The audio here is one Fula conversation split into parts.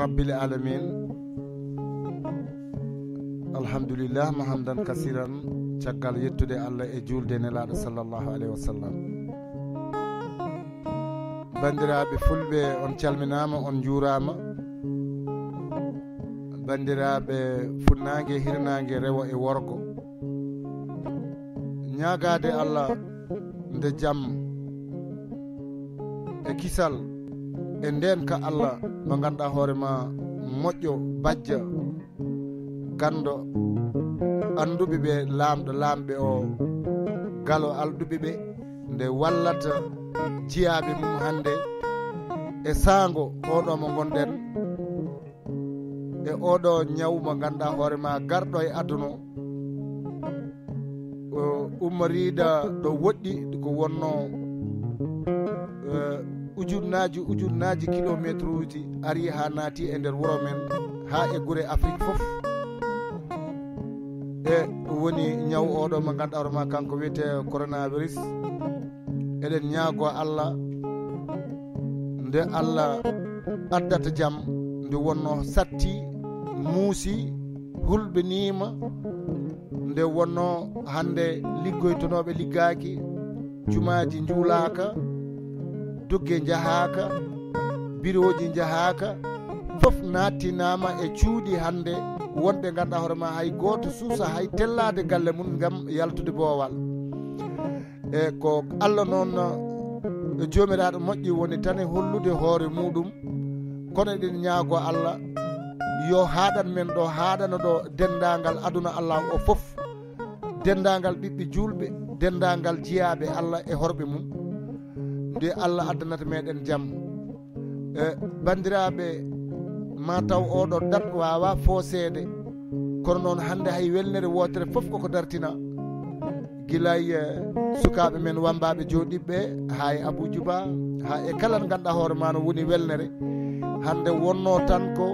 rabbil alamin. Alhamdulillah ma hamdan kasiran caggal yettude allah e julde nelaɗo sallllahu alayhi wa sallam. Bandiraɓe fulɓe on calminama on juurama bandiraɓe funnague hirnague rewo e worgo. Ñagade allah nde jaam e kisal e nden ka allah mo ganduɗa hoorema moƴƴo bajja gando anduɓe ɓe laamɗo laamɓe o galo alɗuɓe ɓe nde wallata jiyaɓe mum hannde e saango oɗo mo gonɗen e oɗo ñaw mo ganduɗa hoorema garɗo e aduna o. Ummorida ɗo woɗɗi ko wonno e, ujunnaji ujunnaji kilométre uji ari ha naati e nder wuuro men ha e guure afrique foof e woni ñaw oɗo mo ganduɗa hoorema kanko wiyete coronavirus. Eɗen ñaago allah nde allah addata jaam nde wonno satti muusi hulɓinima nde wonno hande liggoytonoɓe liggaki jumaji juulaka dugge jahaka biroji jahaka foof nattinama e cuuɗi hande wonɓe ganduɗa hoorema hay goto suusa hay tellade galle mum gam yaltude boowal. E ko allah noon e jomiraɗo moƴƴi woni tan e hollude hoore muɗum. Kono eɗen ñaago allah yo haɗan men ɗo haɗana ɗo dendagal aduna allah o foof dendagal ɓiɓɓe julɓe dendagal jiyaɓe allah e horɓe mum. Nde allah addanata meɗen jaam e bandiraɓe mataw oɗo dat wawa foosede kono noon hande hay welnere wotere foof koko dartina. Guilay e, sukaɓe men wambaɓe joɗiɓɓe ha e aboudjouba ha e kala ganduɗa hoore ma no woni welnere. Hande wonno tan ko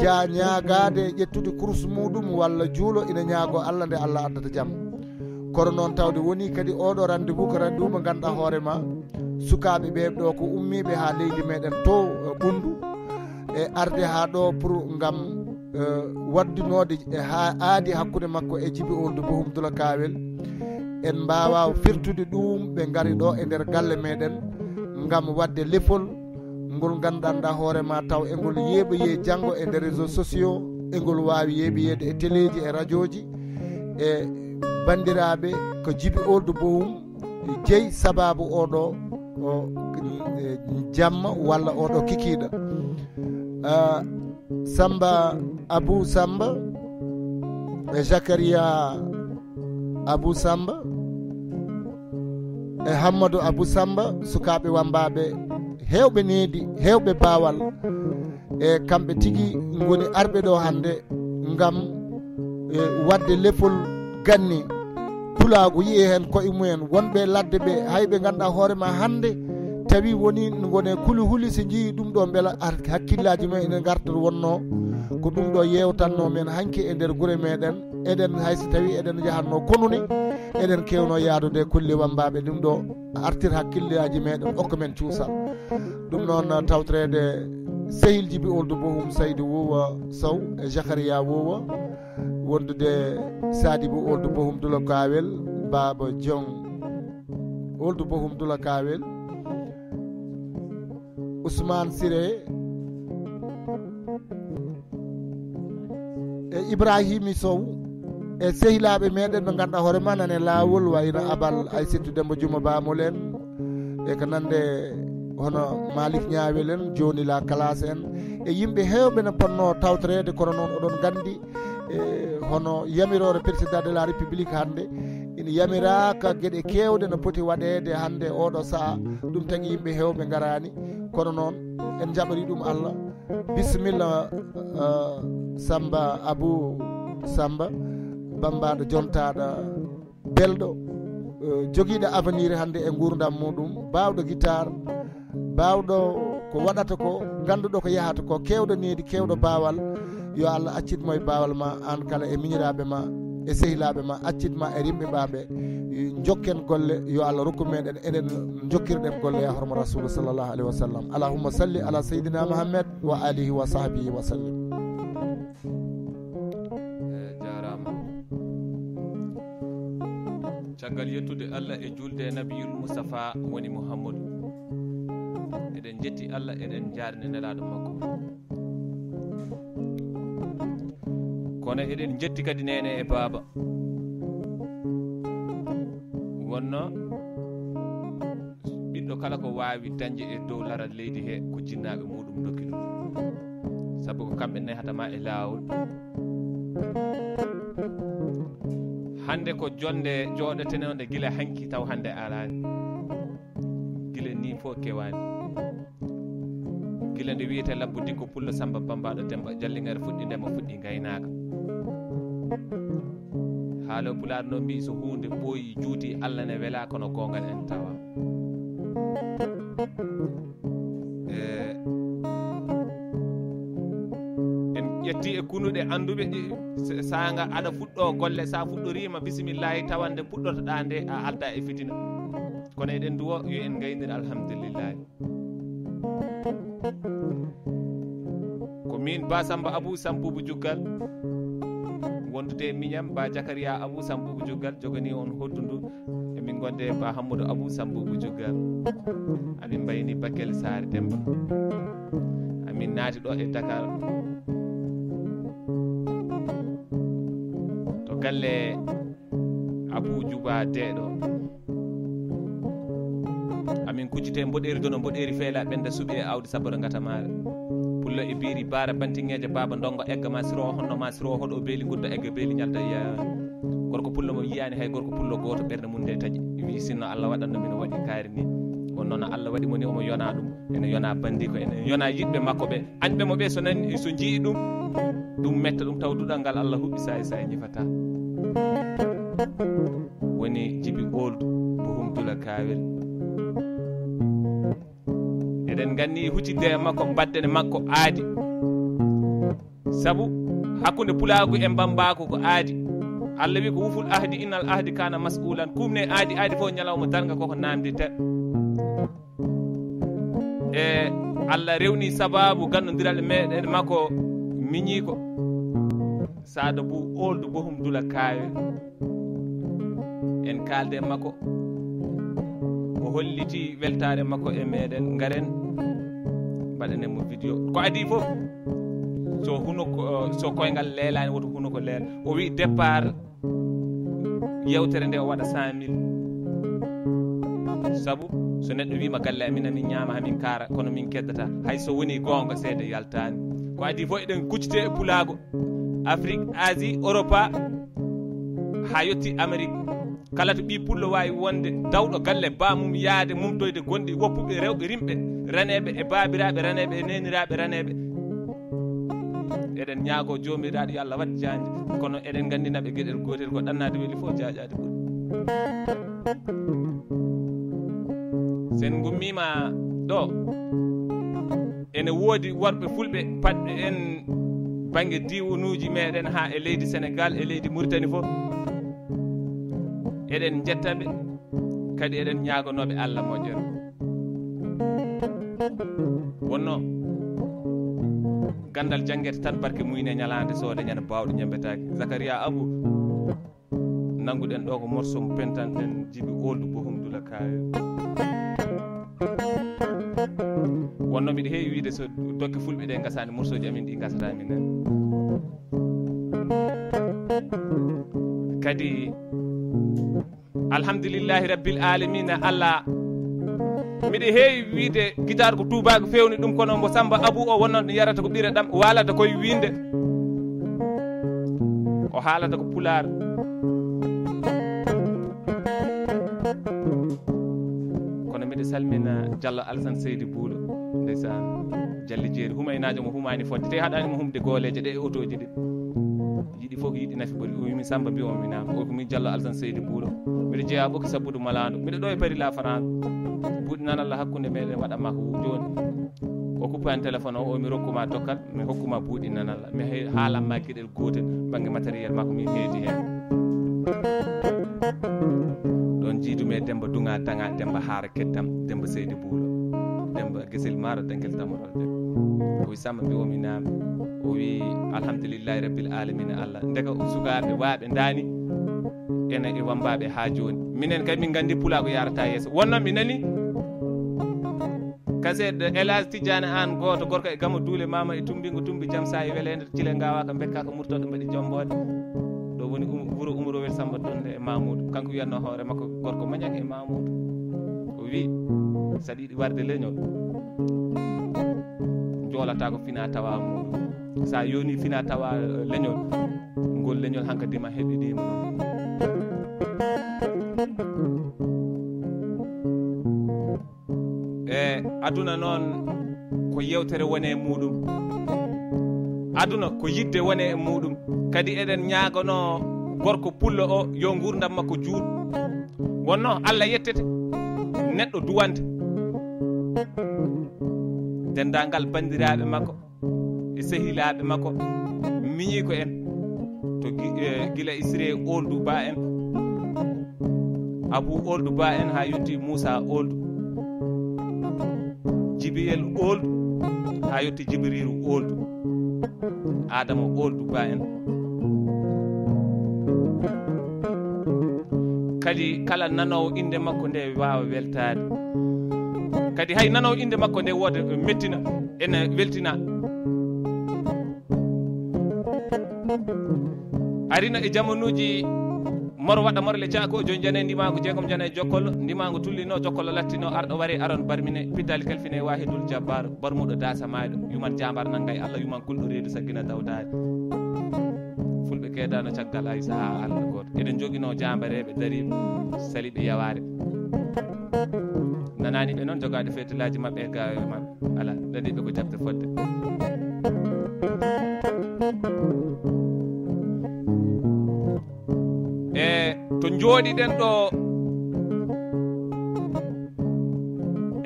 ja ñagade ƴettude course muɗum walla juulo ina ñaago allah nde allah addata jaam kono noon tawde woni kadi oɗo rande bu ko rande wu mo ganduɗa hoorema sukaɓe ɓe ɗo ko ummiɓe ha leydi meɗen to e ɓundu e arde ha ɗo pour gam e, waddunode e ha aadi hakkude makko e jibi oldu bohum dula kawel en mbawa firtude ɗum ɓe gaari ɗo e nder galle meɗen gam wadde lefol ngol gandanɗa hoorema taw e ngol yeeɓoye janggo e nder réseau sociaux e ngol wawi yeeɓoyede e téléji e radio ji e bandiraɓe ko jibi oldu bohum jeeyi sababu oɗo o jamma walla oɗo kikiɗa samba abou samba e jacaria abou samba e hammadou abou samba sukaɓe wambaɓe hewɓe needi hewɓe baawal. E kamɓe tigi goni arɓe ɗo hannde ngam e wadde lefol ganni. Pulaagu yiye heen koye mumen wonɓe ladde ɓe hayɓe ngannduɗa hoore ma hannde. Tawi woni gone kuli huli so jeeyi ɗum ɗo beela hakkillaji men ene gartat wonno ko ɗum ɗo yewtanno men hanki e nder guure meɗen eɗen hayso tawi eɗen jahatno konuni eɗen kewno yaadude kulle wambaɓe ɗum ɗo artir hakkillaji meɗen okka men cuusal ɗum noon tawtorede sehil jibi oldu bohum saydou wowa sow e jacaria wowa wondude sadibou oldu bohum dula kawel baba diong oldu bohum dula kawel ousmane siré e ibrahimi sow e sehilaɓe meɗen ɓe ganduɗa hoorema nane lawol wayno abal. Aysatu demba juma bamol en e ko nande hono malik ñawel en joni la classe en. E yimɓe hewɓe ne ponno tawtorede kono noon oɗon gandi. E hono yamirore président de la république hande. Ina yamiraka gueɗe kewɗe no poti waɗede hande. Oɗo saaha ɗum tagui yimɓe hewɓe garani kono noon en jaɓori ɗum allah. Bisimilla uh, samba abou samba. Bambaɗo jontaɗo belɗo uh, joguiɗo avenir hande e gurdam muɗum. Bawɗo guitare bawɗo ko waɗata ko ganduɗo ko yahata ko kewɗo needi kewɗo bawal yo allah accitmo e bawal ma an kala e miñiraɓe ma e sehilaɓe ma accitma e rimɓe mbaɓe jokken golle. Yo allah rokku meɗen enen jokkirɗen golle ya hormo rasulu sallllahu alayhi wa sallam. Allahumma salli ala seydina mouhammed wa alihi wa sahbihi wa sallim caggal yettude allah e julde nabiyul moustapha woni mouhammadou eɗen jetti allah eɗen jarne nelaɗo makko. Kono eɗen jetti kadi nene e baaba. Wonno ɓiɗɗo kala ko wawi dañde e dow laral leydi he ko jinnaɓe muɗum dokki ɗum. Saabu ko kamɓe nayhatama e lawol hande ko jonde jooɗotenonde guila hanki taw hande alani guila ni fo kewani. Guila nde wiyete labbo dikko pullo samba bambaɗo demba jalligare fuɗɗi ndema fuɗɗi gaynaka haalo pulaar no mbi so hunde ɓooyi juuti allah ne wela kono gongal en tawa. Ƴetti e kunuɗe anduɓe saga aɗa fuɗɗo golle sa fuɗɗorima bisimillahi tawande puɗɗotoɗa nde a alda e fitina. Kono eɗen duwo yo en gaydir alhamdulillahi. Ko min basamba abou samboubou juggal wondude e miñam ba jakaria abou samboubou juggal jogani on hoddu ndu emin gonde ba hammadou abou samboubou juggal amin mbayni bakkel sare demba. Amin naati ɗo e dakar galle abou djouba deeɗo amin kuccite mboɗeri dono mboɗeri feela ɓenda suuɓi e awdi sabara gatamare pullo e biiri baara bantinŋeje baaba dongo egga ma siro honno ma siro hoɗo beeli gudda egga beeli ñalda yiyani gorko pullo mo yiyani hay gorko pullo goto ɓerde mum nde taaƴi wi sinno allah waɗanno min waɗi kaari ni. Kono noon allah waɗi moni omo yona ɗum. Ene yona bandi ko ene yona yiɗɓe makko ɓe. Anɓe mo ɓe so nani so jii ɗum. Ɗum metta ɗum taw duɗal ngal allah huɓɓi sayi sayi ñifata woni jibi oldu buhumbula kawel. Eɗen gandi huccidde e makko mbaddene makko aadi. Saabu hakkude pulagu e bambako ko aadi. Allah wi ko wuful ahdi innal ahdi kana masulan kumne aadi aadi fof ñalawma darga koko namdete e allah rewni sababu gandodiral meɗen makko miñi ko sada bou oldu bohum dula kaawe en kaalde makko. O holliti weltare makko e meɗen garen mbaɗane mo vidéo ko adi foof so huno so koyngal leelani woto huno ko leela o wi départ yewtere nde o waɗa cent mille. Saabu so neɗɗo wima galle amin amin ñaama hamin kaara kono min keddata. Hayso woni gonga seede yaltani ko adi fof eɗen kuccite e pulago afrique asie europa ha yetti amérique kala to ɓi pullo wawi wonde dawɗo galle bamum yaade mumtoyde gonɗi woppuɓe rewɓe rimɓe raneɓe e babiraɓe raneɓe e neniraɓe raneɓe. Eɗen ñaago jomiraɗo yo allah wat janje kono eɗen gandinaɓe e gueɗel gotel ko ɗannade weeli fof jaƴade ɓuuri sen gummima ɗo ene woodi worɓe fulɓe patɓe en banggue diwanuji meɗen ha e leydi sénégal e leydi mauritanie foof eɗen jettaɓe kadi eɗen ñagonoɓe allah moƴƴere wonno gandal jangguete tan barke muyne e ñalande soode ñande bawɗo ñambetake zacharia abou nanguɗen ɗo ko morceau mo pentanɗen jibi oldu bohum dula kawe wonno mbiɗa heewi wiide so dokke fulɓe ɗe gasani morceau amin ɗi gasata minen kadi. Alhamdulillahi rabbil alamina allah. Mbiɗa heewi wiide guitare ko tubago fewni ɗum kono mbo samba abou o wonnon ɗo yarata ko ɓira ɗam walata koye winde o haalata ko pular kono mbiɗa salmina diallo alassane seydi buulo ndeysan jalli jeeri. Humaynajo mo humani fodde. Te haɗanimo humde gooleje ɗe e auto ji ɗe yiɗi fof ko yiɗi nafi ɓori o wimi samba mbimomo minama o komin diallo alsane seydi buuro mbiɗa jeeya ɓoki sabbude malandu mbiɗa ɗo e paari la france buɗinan allah hakkude meɗen waɗanma ko joni o kuppani téléphone o o mi rokkuma dokkal mi hokkuma buuɗinnan allah. Mi haalanma gueɗel gotel banggue matériel ma ko min heedi hen ɗon jiidumi e demba duga daga demba haara kettam demba seydi buuro demba guesel maaro dengel denkel tamorode o wi samba mbi womi naami o wi alhamdulillahi rabbil alamina allah. Ndeka sukaaɓe waaɓe ndaani ene e wambaɓe ha joni minen kadi min gandi pulago yarata yeeso. Wonno mi nani? Kaseɗ élage tidiane an goto gorko e gama duule mama e tumbingo tumbi jaam sa e welede jile gawaka bekkaka murtoɗo mbaɗi jombode ɗo woni um, wuuro umrowel samba donde e mamoudou kanko wiyanno hoore makko gorko mañak e mamoudou o wi saɗa yiiɗi warde leñol. Joolata ko fina tawa muɗum sa yoni fina tawa eh, leñol. Ngol leñol hankkadima heɓiɗima ɗum e aduna noon ko yewtere wone e muɗum. Aduna ko yidde wone e muɗum. Kadi eɗen ñagono gorko pullo o yo gurdam makko juut. Wonno allah yettete. Neɗɗo duwande. dendagal bandiraɓe makko e sehilaɓe makko miñi ko en. To guila e, isre oldu ba en. Abou oldu ba en ha yetti moussa oldu jibiyel oldu ha yetti jibriru oldu adama oldu ba en. Kadi kala nanowo inde makko nde wawa weltade kadi hay nanowo inde makko nde wooda eh, mettina ene weltina. Arino e jamanuji moro waɗa morle caako joni jana e ndimago jeegom jana e jokkollo ndimago tullino jokkollo lattino arɗo waari aron barmine piddali kalfine wahidul jabbar barmuɗo dasa maɗo yuman jambar nangga e allah yuman kulɗo reedu saggina dawdade fulɓe keedano caggal hay saaha allah goto. Eɗen joguino jambareɓe dariɓe saliɓe yaware nanani ɓe noon jogade feetelaji mabɓe e gaweje mabɓe ala ɗaɗiɓe ko jabde fodde. E to jooɗiɗen ɗo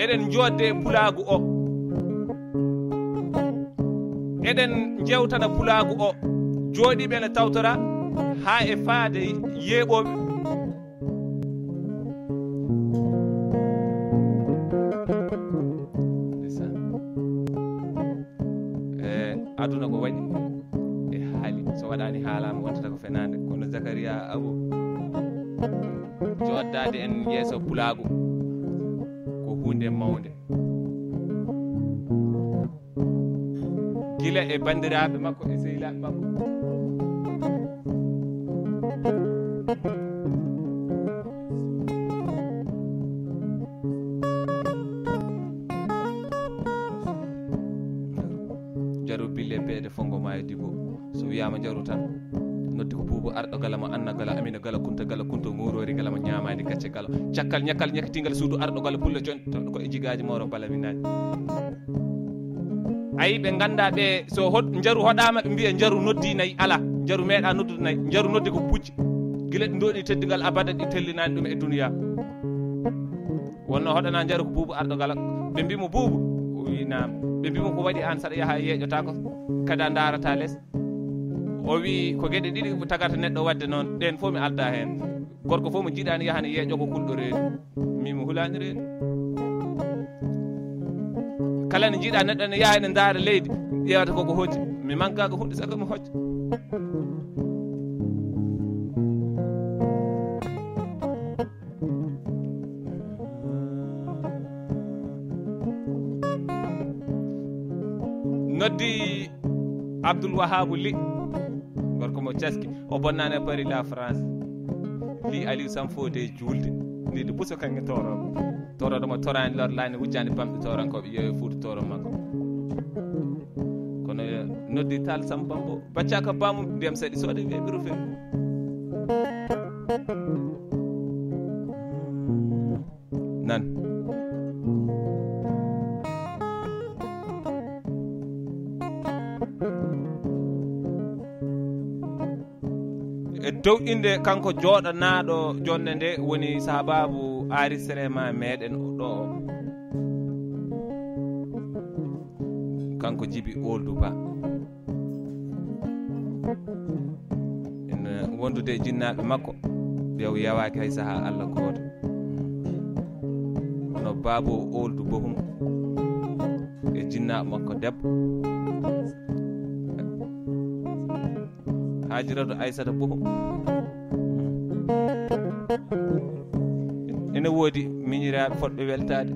eɗen jodde e pulaagu o. Eɗen jewtana pulagu o. Jooɗiɓe ne tawtora ha e faade yeeɓoɓe kulaagu ko hunde mawnde. Gila e banndiraaɓe makko e sehilaɓe makko. ñakkal ñakkal ñakkitingal suudu arɗo ngal pulle jontaɗo ko e jigaji moro balaminaji ayi ɓe ganda ɓe so hod jaru hoɗama ɓe mbiya jaru noddi nayyi ala jaru meeɗa noddude nayyi jaru noddi ko pucci. Guila ɗi dooɗi teddigal abada ɗi tellinani ɗum e duniya wonno hoɗana jaru ko buubu arɗo gala ɓe mbimo buubu o wi nam ɓe mbimo ko waɗi an saɗa yaaha e yeƴota ko kada darata less o wi ko gueɗe ɗiɗi tagata neɗɗo wadde noon. Ɗen fof mi alda hen gorko fof mo jiiɗani yahani yeeƴo ko kulɗo reedu mimo hulani reedu kala ne jiiɗa neɗɗo ne yaha ne daara leydi ƴewata koko hojji mi manka ko hunde sago mi hojja noddi abdoul wahabu li gorko mo caski o bonnani e pari la france li aliou sam fode julde. Ndiɗo puso kanke toroɓe toroɗomo torani lor lani wujjani bamɓe torankoɓe yeewe fuuta toro makko kono noddi tal sam bambo. Baccaka bamum ndiyam saɗi soode wiye ɓiru fe. Nan e dow inde kanko jooɗanaɗo jonde nde woni sahababu aristrema meɗen ɗo. O kanko jibi oldu ba. En eh, wondude e jinnaɓe makko. Ɓew yawaki hay saaha allah gooto. No baabo oldu bohum e jinnaɓe makko debbo. hajiratu aissata boho hmm. ene woodi miñiraɓe fodɓe weltade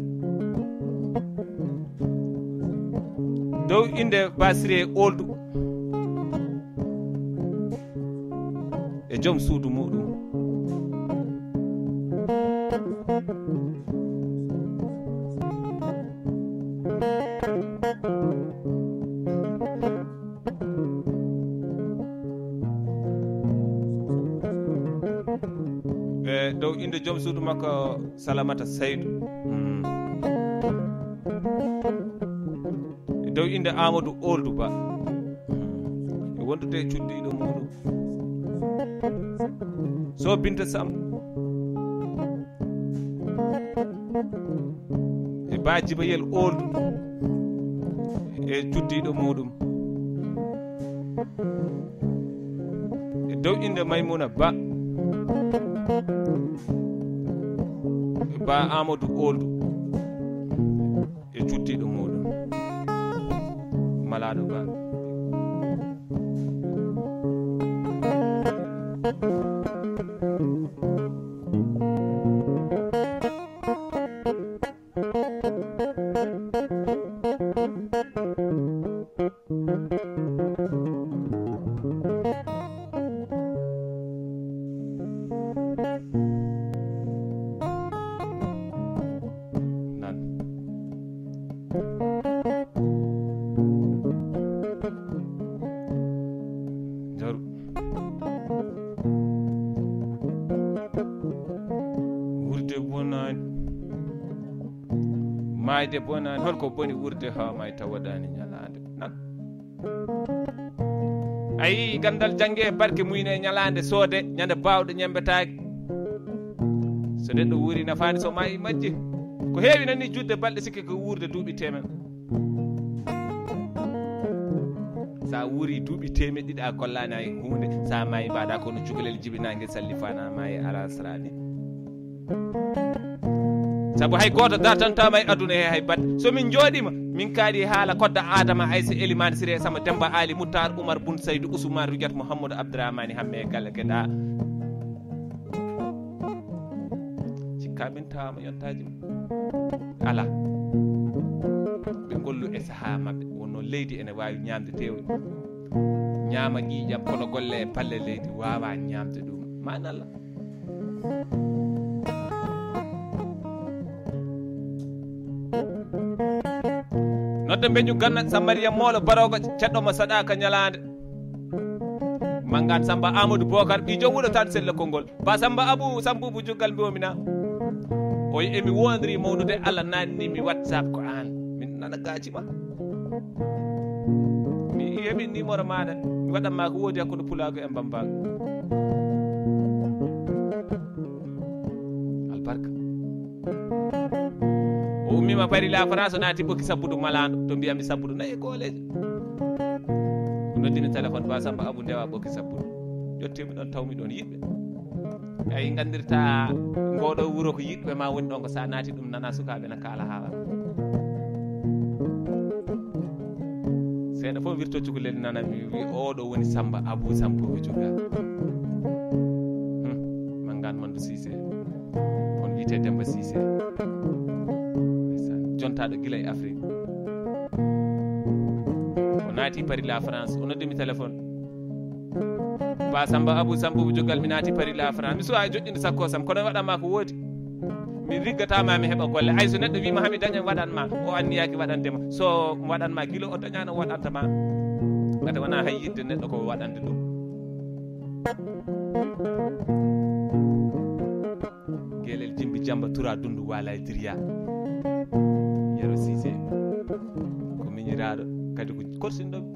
dow inde basiri e oldu e joom suudu muɗum suudu makko salamata saydou e hmm. dow inde amadou oldou ba. Hmm. E wondude e cuddiɗo muɗum. So binta sam. E bajibayel oldu e cuddiɗo muɗum. E dow inde maymouna ba. by Amadou Ould holko boni wurde ha may taw waɗani ñalade nan. Ayi gandal jangge e barke muyne e ñalade soode ñande bawɗo ñembetake so nden ɗo wuuri nafani so ma i majji ko heewi nani judde balɗe sikke ko wurde duuɓi temen sa wuuri duuɓi temed ɗiɗi a gollani ay hunde sa mayi mbaɗa kono cukalel jibinagel sallifanama mayi ara sarani saabu hay goto dartantama e aduna he hay batte. Somin jooɗima min kaali haala kodda adama aysa elimane siré sama demba ali moutar oumar boun saydou ousmane rujat mouhamadou abdourahmani hamme e galle gueɗa cikkamin tawama yontaji ala ɓe gollu e saaha mabɓe wonno leydi ene wawi ñamde tewde ñaama ƴiƴam kono golle e palle leydi wawa ñamde ɗum. Manallah nodde beñu ganna sambariya moolo barogo ceɗɗomo saɗaka ñalande mangane samba amadou bocar ɓi joom wuuro tan selle konngol ba samba abou samboubou joggal mbiyomina o yi emi wondiri mawnude allah nanni mi whatsapp ko an. Min nana gacima mi yemi numéro maɗa mi waɗanma ko woodi hakkude pulago e mbambago albarka o ummima pari la france o naati ɓokki sabbudu malano to mbiyami sabbudu nayi e collège o noddini téléphone ba samba abou ndewa ɓokki sabbudu. Jottimi ɗon tawmi ɗon yiɗɓe. Eyi gandirta ngoɗo wuuro ko yiɗɓe ma woni ɗon ko sa naati ɗum nana sukaɓe ne kaala haala seeɗa fof wirto cukalel nanami wi oɗo woni samba abou sampoɓe joga. Maggan mandu sisé on wiyete demba sisé jontaɗo guila e afrique. O naati paris la france o noddimi téléphone. Ba samba abou samboubo jogal mi naati paris la france. Mi suwa joƴƴinde sakko sam kono waɗanma ko woodi. Min riggatama mi heeɓa golle. Hay so neɗɗo wima hami daña waɗanma o anniyaki waɗandema so waɗanma guila o dañano waɗantama kadi wona hay yidde neɗɗo ko waɗande ɗum. Guelel jimbi jamba tura dundu waala e diriya yero sisé ko miñiraɗo kadi ko korsinɗomi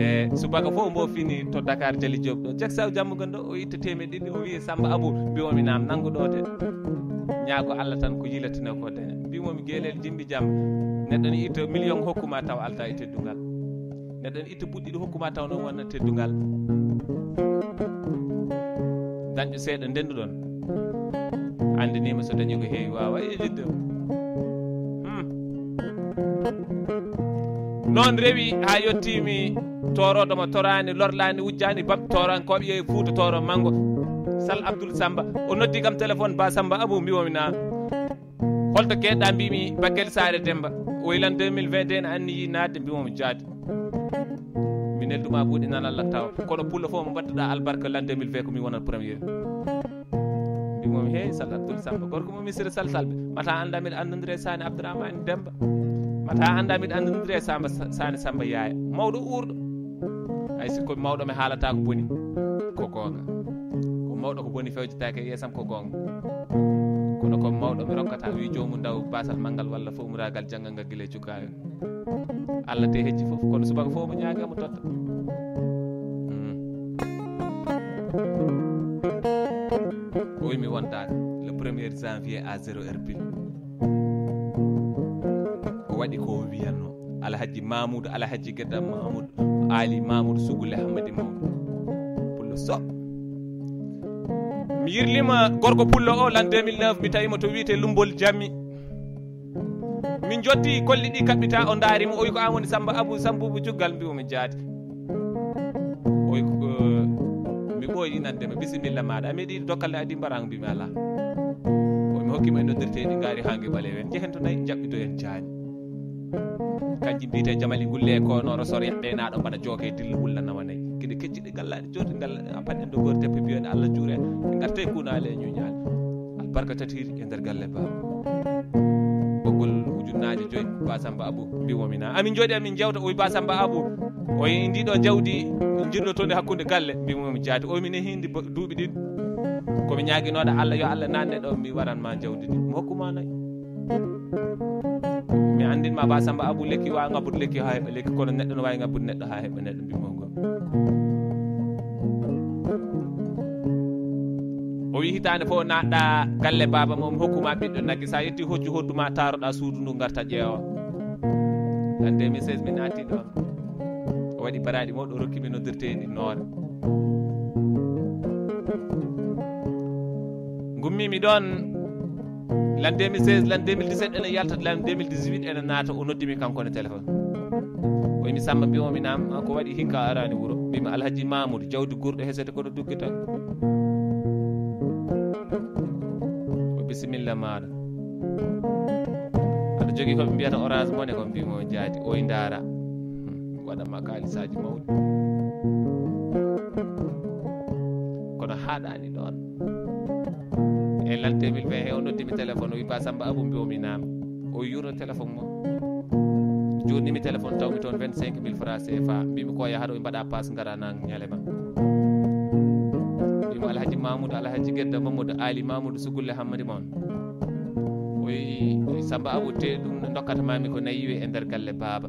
e subaka fof mbo fini to dakar diali jooɓi ɗo. Jak saw jammugon ɗo o itta temeɗe ɗiɗi o wiya samba abou. Mbimomi nam nangguɗo de ñaago allah tan ko yilatino ko daña mbimomi gueelel jimbi jaam neɗɗo ne itta million hokkuma taw alta e teddungal. Neɗɗo ne itta ɓuɗɗiɗi hokkuma taw noon wonna teddungal. Dañƴo seeɗa ndenduɗon andinima so dañi ko heewi wawa e liddemo noon rewi ha yettimi toroɗomo torani lorlani wujjani babɓe torankoɓe yeeyi fuuta toro manggo sall abdoul samba o noddi kam téléphone ba samba abou mbiwomi na. Holto keɗɗa mbimi bakkel sare demba o yilan 2021 anni yi nadde mbimomi jaade mi nelduma ɓuuɗi nan allah tawa kono pullo fo mo mbattuɗa albarka lan 2020 komi wonat premier. Mbimomi hey sall abdoul samba gorko mo misira sall salɓe mata anda mbiɗa andodire sani abdourahmani demba mata annda mbiɗa andodire samba sani samba yaaya mawɗo uurɗo. Hay sikko mawɗo mi haalata ko boni ko gonga ko mawɗo ko boni fewjitake e yeesam ko gonga kono komi mawɗo mi rokkata wi jomum daw basal malngal walla fo umragal janggal ngal guila e cukayo allah te hejji foof kono subaka fof mo ñaagamo totta. Hmm. O wimi wondade le premier janvier à 0 heure pile. waɗi ko wiyanno? Alhaji mamoudou alhaji gueɗam mamoudou ali mamoudou sugulle hammadi mamoudou pullo so. Mi yirlima gorko pullo o lan 2009 mi tawima to wiyete lumbol jammi. Min jotti kolli ɗi kaɓɓita o daarimo o wi ko an woni samba abou samboubou cuggal mbimomi jaati. O wi eh, mi ɓooyi nandema bisimilla maɗa a meeɗi dokkalle adi mbaran mbimi ala o mi hokkima e noddirteɗi gaari hangue ɓalewen jehen to nayyi jaɓɓito en jaani. kanƴi mbiyete jamali gulle ko konoro sor yaɓɓe naɗo mbaɗa jooke e dilla wullanama nayyi. Gueɗe kecciɗe gallaɗe joti galla apanɗe dogori teppe mbiyoɗe allah juure ɓe garta e kunali e ñuñali albarka tatiri e nder galle baba ɓoggol ujunnaje joyyi basamba abou mbimomina amin jooɗi amin jewta oyi basamba abou oyi ndiɗo jawdi jirlotode hakkude galle mbimomi jaati. O mine hindi duuɓi ɗiɗi komi ñaguinoɗo allah yo allah nanne ɗo mi waranma jawdi ndi. Mi hokkuma nayyi. mi andin ma ba abou lekki wawi ngabbude lekki ha heeɓa lekki kono neɗɗo no wawi ngabbude neɗɗo ha heeɓa neɗɗo mbimon gom o wi hitande fof natɗa galle baba mom hokkuma ɓiɗɗo nagge sa yetti hoccu hodduma taroɗa suudu ndu garta ƴeewa. An 2016 mi naati ɗon o waɗi baraɗi mawɗo rokkimi noddirteɗi e noore. Gummimi ɗon lan 2016 lan 2017 ene yalta lan 2018 ene naata o noddimi kankone téléphone o wimi samba mbimomi nam ko waɗi hinka arani wuuro mbimi alhaji mamoudou jawdi gurɗo hesete koɗo duggi tan o bisimilla maɗa aɗa jogui koɓe mbiyata orange mone ko mbimo jaati oye daara Hmm, waɗanma kalisaji mawɗi kono haɗani ɗon e lan 2020 he o noddimi téléphone o wi ba samba abou mbi omi o yurno téléphone mo. Jonnimi téléphone tawmi toon 25 mille franc cfa mbimi ko yahaɗo ɓe mbaɗa passe gara nan ñalema mbimo alhaji mamoudou alhaji guedda mamadou ali mamoudou sugulle hammadi moon oyi samba abou te ɗum dokkatmami ko nayiwi e nder galle baaba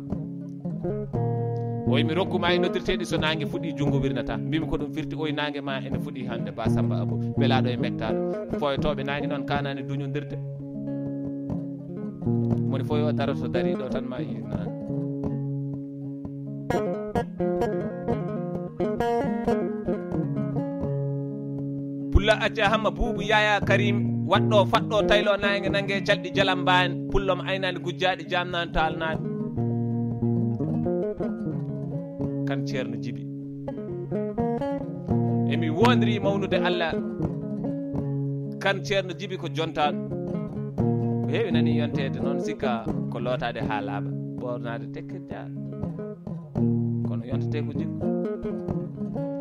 o wi mi rokkuma e noddirteɗi so nangue fuɗɗi junggo wirnata mbimi ko ɗum firti oye nangue ma ene fuɗɗi hande ba samba abou. Beelaɗo e mectaɗo foyotoɓe nangue noon kanani duñodirde moni fof yo daro to dari ɗo tan ma nan pulla acca hamma buubu yaya karim waɗɗo faɗɗo taylo nangue nangue calɗi jalambani pulloma aynani gujjaɗi jamnani talnani kan ceerno djiby emi wondiri mawnude allah kan ceerno djiby ko jontaɗo ko heewi nani yontede noon sikka ko lootade ha laaɓa ɓornade tekkirjaaɗo kono yontate ko jikku.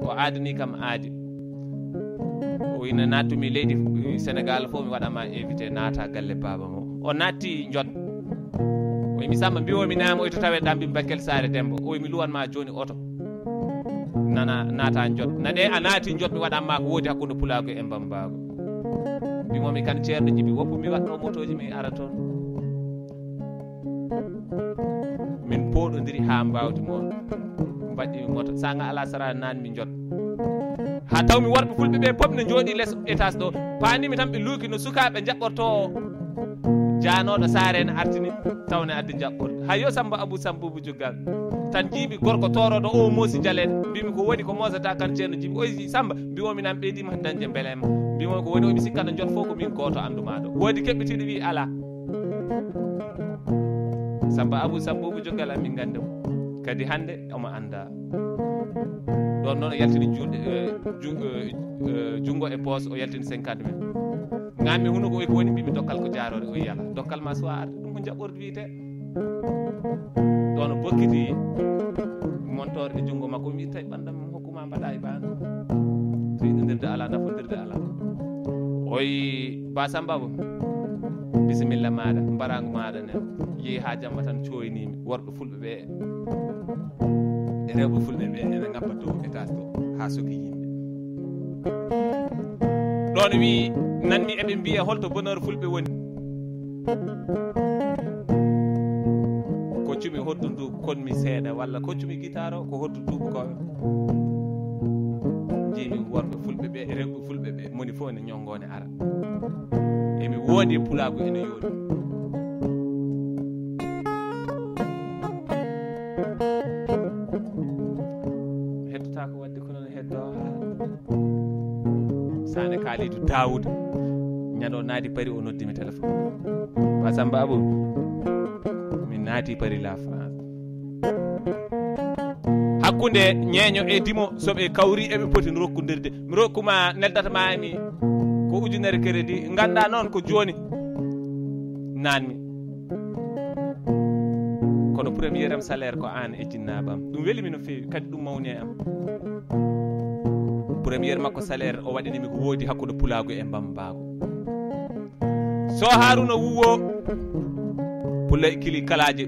O aadani kam aadi. O ina nattumi leydi sénégal fof mi waɗama invité naata galle baba mo o natti jot oyimi samba mbiwomi naama oy to taweɗa mbimi bakkel saare dembo oymi luwanma joni oto. Nana naata jot nane a naati jot mi waɗanma ko woodi hakkude pulago e mbambago mbimomi kan ceerno jibi woppu mi watno motoji mi ara toon. Min poɗodiri ha mbawdi moon. Mbaɗɗimi moto. Sa ga ala sara mi jot ha taw mi worɓe fulɓe ɓe poof ne jooɗi less étage ɗo. Panimi tan ɓe luuki no sukaɓe jaɓɓorto o janoɗo saare ne artini tawne adde jaɓɓorde hay yo samba abou samboubou joggal tan jiiɓi gorko toroɗo o moosi jalede mbimi ko woni ko mosata kan ceerno jiiɓi oy samba mbimomi nan ɓeydima dañde beelema mbimomi ko woni omi sikkano jot fof ko min goto anduma woodi keɓɓitiɗo wi ala. Samba abou samboubou joggal amin gandemo kadi hande omo anda. Ɗon noon o yaltini juuɗe junngo e poos o yaltini cinquante mille gammi huno ko way ko woni mbimi dokkal ko jarore o yiyala dokkal ma suwa arde ɗum ko jaɓɓorde wiyete ɗon o bokkiti montore e junngo makko mi tawi ɓandam hokkuma mbaɗa e ɓano so yiɗodirde ala nafodirde ala oyi basambabo bisimilla maɗa mbarago maɗa nen yeehi ha jamma tan coynimi worɓe fulɓe ɓe e rewɓe fulɓe ɓe ene gabba dow étage to ha soki yimɓe. ɗon wi nanni eɓe mbiya holto bonheur fulɓe woni. Koccumi hoddu ndu konmi seeɗa walla koccumi guitare o ko hoddu tubakoɓe jiimi worɓe fulɓe ɓe e rewɓe fulɓe ɓe moni fof ene ñongone ara. Emi woodi pulago ene yooɗi kalidou dawouda ñaɗo naati paris o noddimi téléphone basam abou min naati paris la france hakkude ñeeño e dimo soɓe kawri eɓe poti rokkodirde mi rokkuma neddatamami ko ujunere crédit ganda noon ko joni nanmi kono premier am salaire ko an e jinnabam. Ɗum welimi no fewi kadi ɗum mawni e am premier makko salaire o waɗanimi ko woodi hakkude pulago e mbambaagu. So haruna wuwo pulla kili kalaje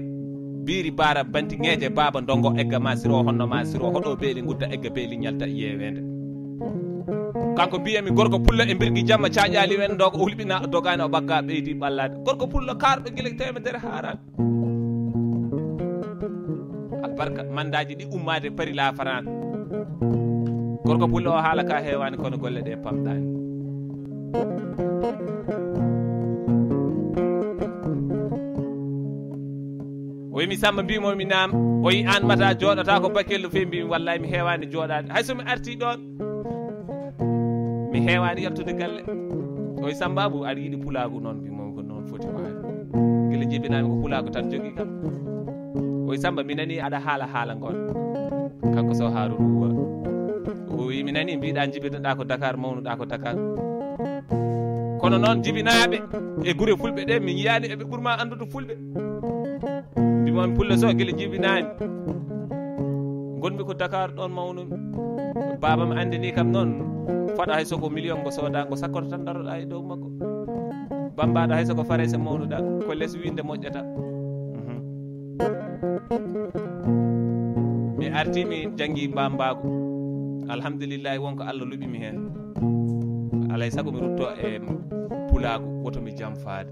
biiri bara banti ŋeeje baba dongo egga ma siro honno ma siro hoɗo beeli gudda egga beeli ñalta yewede kanko mbiyami gorko pulla e birgui jamma caƴali wen do ko hulɓina dogani o ɓagga ɓeydi ɓallade gorko pulla karɗo guila temedere harani albarka mandaji ɗi ummade paari la france gorko pulle o haala ka heewani kono golle ɗe pamɗani o wimi samba mbimomi naam o yi an mata jooɗata ko bakkello fe mbimi wallay mi heewani jooɗade hay somi arti ɗon mi heewani yaltude galle. O yi samba aɗa yiiɗi pulagu noon mbimomi ko noon foti wawi guila jibinami ko pulagu tan jogui kam. O yi samba mi nani aɗa haala haala gon kanko so haaru ruwa o wi mi nani mbiɗa jibinoɗa ko dakar mawnuɗa ko dakar. Kono noon jibinaɓe e guure fulɓe ɗe mi yiyani eɓe ɓuurma andude fulɓe. Mbimomi pulle so guila jibinami gonmi ko dakar ɗon mawnumi. Babam andini kam noon faɗa hay soko million ngo soda ngo sakkoto tan daroɗa e dow makko. Bambaɗo hay soko farese mawnuɗa ko less winde moƴƴata. Mhm. Mi arti mi janggui mbambago alhamdulillahi wonko allah luɓimi hen. Alay saago mi rutto e pulago woto mi jam faade.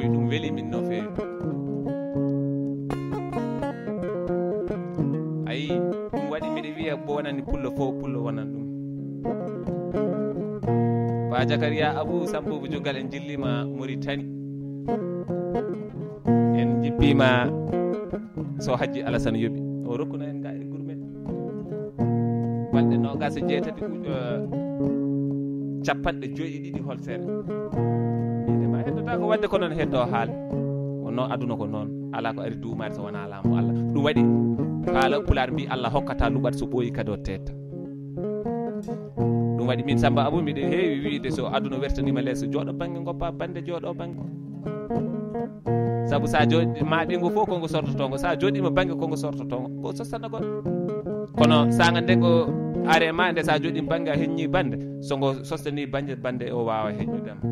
Yi ɗum weeli min no fewi. Ayi ɗum waɗi mbiɗa wiya bo wonani pullo fo pullo wonan ɗum. Ba jakaria abou sambobo jogal en jillima mauritani. En jippima so hajji alassane yooɓi o rokkuna en ga e balɗe nogas e jeetati capanɗe joyi ɗiɗi holsere minema heddota ko wadde ko noon heddo haal wonno aduna ko noon ala ko ari duumade so wona laamu allah ɗum waɗi haala pular mbi allah hokkata luɓat so ɓooyi kadi o tetta ɗum waɗi min samba abou mbiɗa heewi wiide so aduna wertanima less jooɗo banggue goppa bande jooɗo banggue saabu sa jooɗi maɗingo fof kongo sortotongo sa jooɗima banggue kongo sortotongo ko sostana goɗɗo kono saga nde ngo are ma nde sa jooɗi banggue a heññi bande songo sostani bande bande o wawa heññudema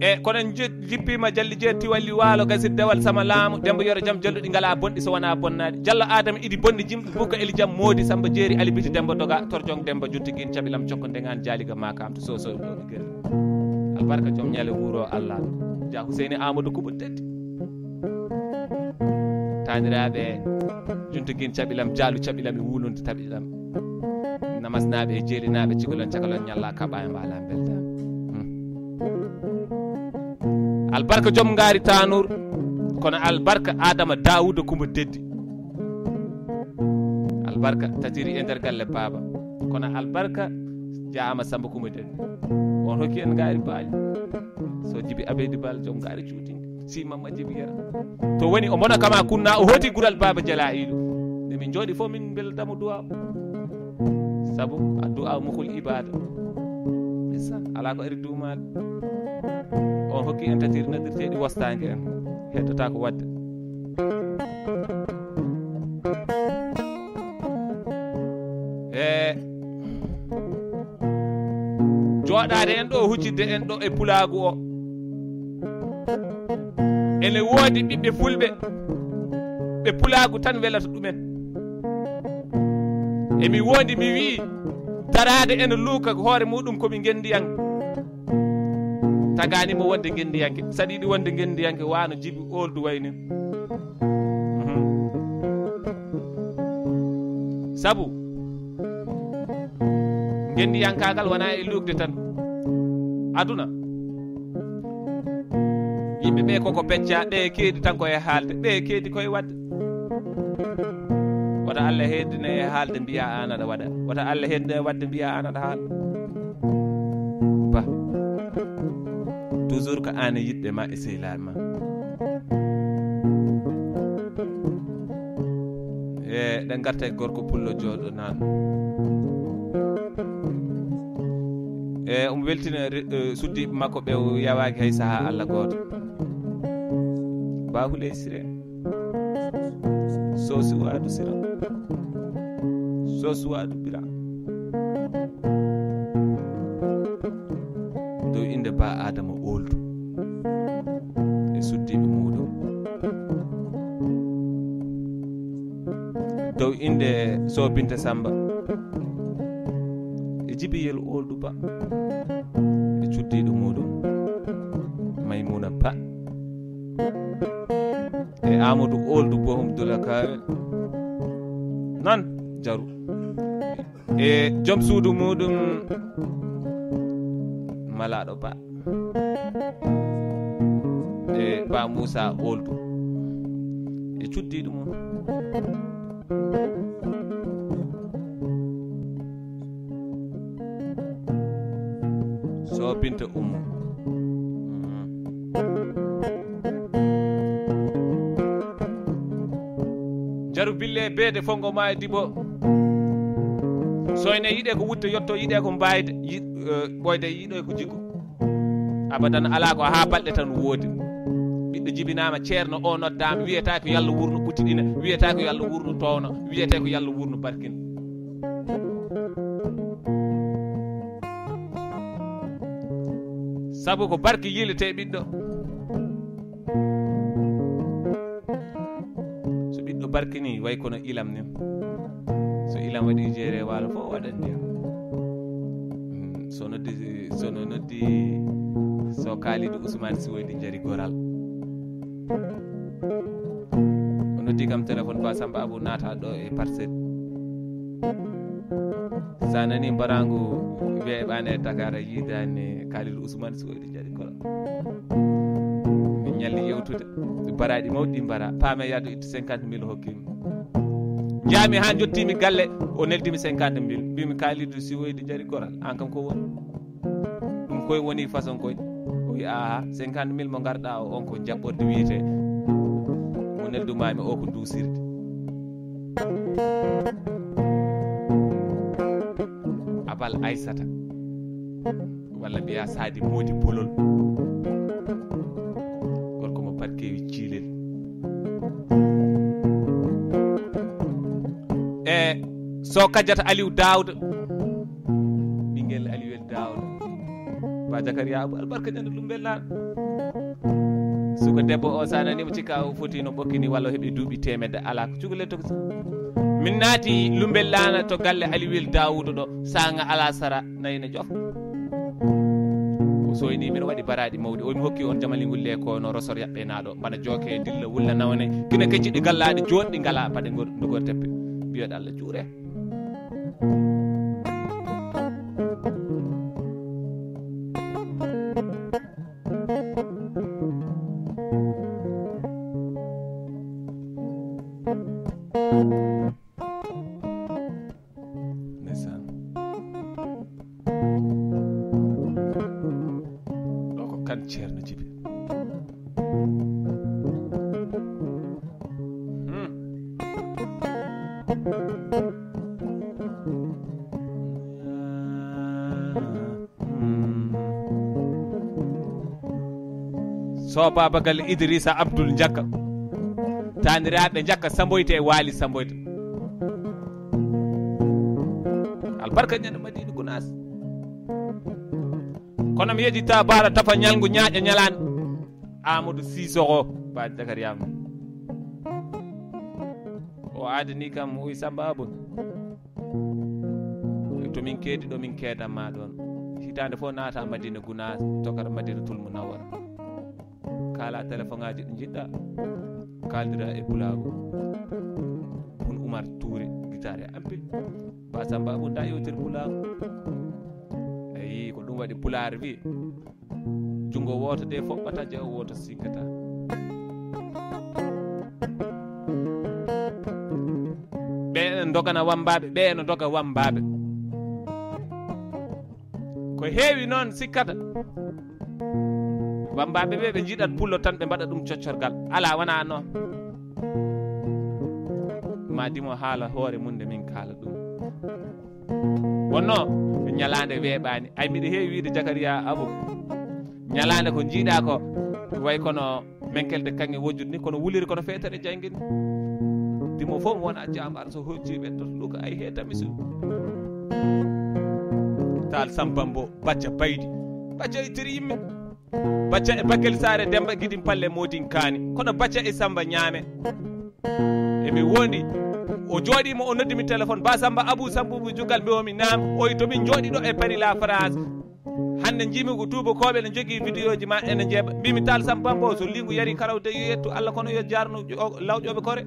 e kono en jippima jalli jeetti walli waalo gasir dewal sama laamu dembo yoro jaam jalluɗi ngala bonɗi so wona bonnade diallo adama idi bonɗi jimɗi bukka eli jaam moodi samba jeeri alibiti dembo doga torjong dembo juttiguin caɓilam cokko ndegan jaaliga makam to soso ɗoɗi guere albarka joom ñale wuuro allah. Ja huseyni amadou kuɓo teddi. Taniraɓe moƴƴunto caɓilam jaalu caɓilam e wulunde taɓilam namasnaɓe e jeelinaɓe cikolon cakalon ñalla kaɓa e mbala belda albarka joom ngaari tanour kono albarka adama dawouda coumba deddi albarka tatiri e nder galle baba kono albarka jaama samba samba Coumadeni on hokki en gaari baali. So jibi abeydi baali joom gaari cuutinde si mamma jibi yera to woni o mona kama kunna o hooti gural baba jala iɗo nde min jooɗi fof min beldamo duwaw saabu a duwaw mukol ibada issa ala ko ari duumade on hokki en tatiri nadirteɗi wostangue en. Heddata ko wadde. Jooɗade en ɗo huccidde en ɗo e pulagu o ene woodi ɓiɓɓe fulɓe ɓe pulagu tan welata ɗumen emi wondi mi wi darade ene luuka hoore muɗum komi gendiyanke taganimo wonde gendiyanke saɗa yiɗi wonde gendiyanke wano jibi oldu wayni sabu. Gendiyankagal wona e lugde tan aduna. Yimɓe ɓe koko pecca ɗe keedi tan koye haalde ɗe keedi koye wadde. Wota allah heddine e haalde mbiya an aɗa waɗa. Wota allah heddine e wadde mbiya an aɗa haala ba. Toujours ko an e yiɗɓe ma e sehlani ma. E ɗen garta e gorko pullo jooɗo nan e omo weltina e, suddiɓe makko ɓe yawaki hay saaha allah goto bahuley siré sosi waadu sira. Sosi waadu bira. Dow inde ba adama oldu e suddiɓe muɗum dow inde sobinta samba jibiyel oldu ba e cuddiɗo muɗum. Maymuna ba e amadou oldu bohum dolakawe nan jaru. E joom suudu muɗum malaɗo ba e ba moussa oldu. E cuddiɗo mum binta ummu. Mm. Jaru bille beede fongo ma e dibo. Soyne yiiɗe ko wutte yetto yiiɗe ko mbayde e, ɓoyde yiiɗo ko jiggo abadan ala ko ha balɗe tan woodi. Ɓiɗɗo jibinama ceerno o noddama wiyata ko yallah wurno ɓuttiɗina wiyata ko yallah wurno towno wiyete ko yallah wurno barkina. Saabu ko barke yilete ɓiɗɗo so ɓiɗɗo barkini way kono ilam nin so ilam waɗi jeere waalo fof waɗat ndiyam so noddi sono noddi so kaaliɗo ousmane si woyɗi jari goral. O noddi kam téléphone ba samba abou naata ɗo e parcelle sa nani weeɓani e dakar a yiidani kalidou ousmane soydi jaaɗi kola min ñalli yewtude. Baraɗi mawɗi mbara paame yaade itti 50 mille hokkimi jaami ha jottimi galle o neldimi 50 mille. Mbimi kalidou siwoydi jaaɗi goral an kam ko woni? Ɗum koye woni façon koye. O wi aha 50 mille mo garɗa o on ko jaɓɓorde wiyete mo neldumami o ko dusirde abal aissata walla mbiya saadi moodi bolol gorko mo barkewi ciilel e so kajjata aliou dawda ɓinguel aliouel dawda ba jakaria abou albarka ñande ɗum bellaɗo suko debbo o sa nanimo cikka o foti no ɓokkini walla o heeɓi duuɓi temedde ala ko cukalel min naati lumbel lumbellana to galle aliwil dawoudo ɗo sanga ala sara nayina jof. O soyni mbiɗa waɗi baraɗi mawɗi omi hokki on jamali gulle ko no rosor yaɓɓe naɗo mbaɗa jooke dilla wulla nawane kina kecciɗi gallaɗi joɗɗi ngala mbaɗe dogor teppe mbiyoɗa allah juure. So babagal idrissa abdoul jakka taniraɓe jakka samboyte e waali samboyta albarka ñande madina gunas. Kono mi yejita bara tafa ñalngu ñaaƴa ñalani amadou sisoko ba jakariyama o adani kam oy samba abou tomin keedi ɗo min keedanma ɗon hitande fof naata madina gunas tokara madina tulmu nawara kala téléphone ŋaji ɗi jiɗɗa kaldira e pulago won oumar touré guitare e ampi basamba bo da yewtere pulago ayi ko ɗum waɗi pular wi. Jungo woto de foɓɓata jaw woto sikkata. Ɓe ene dogana wambaɓe ɓe ene doga wambaɓe ko heewi noon sikkata. wambaɓe ɓe ɓe jiiɗat pullo tan ɓe mbaɗa ɗum coccorgal. Ala wona noon ma dimo haala hoore mum nde min kaala ɗum. Wonno? Ñalande weeɓani ay mbiɗa heewi wiide jakaria abou ñalande ko jiiɗa ko way kono menkelde kanŋe wojjude ni kono wuliri kono feetere jangguini dimo fof wona jambar so hojji ɓeddoto ɗuka ay heetami su tal sambambo bacca baydi bacca e ittiri yimɓe. bacca e bakel saare demba giɗin palle modin kaani. Kono bacca e samba ñaame. Emi wondi o jooɗima o noddimi téléphone ba samba abou samboubou jugal mbiwomi naam. Oy tomin jooɗiɗo e paris la france. Hande jimi ko tubakoɓe ne jogui vidéo ji ma ene jeeɓa mbimi tal sam bambo so lingu yari karawde yo yettu allah kono yo jarno lawƴoɓe kore.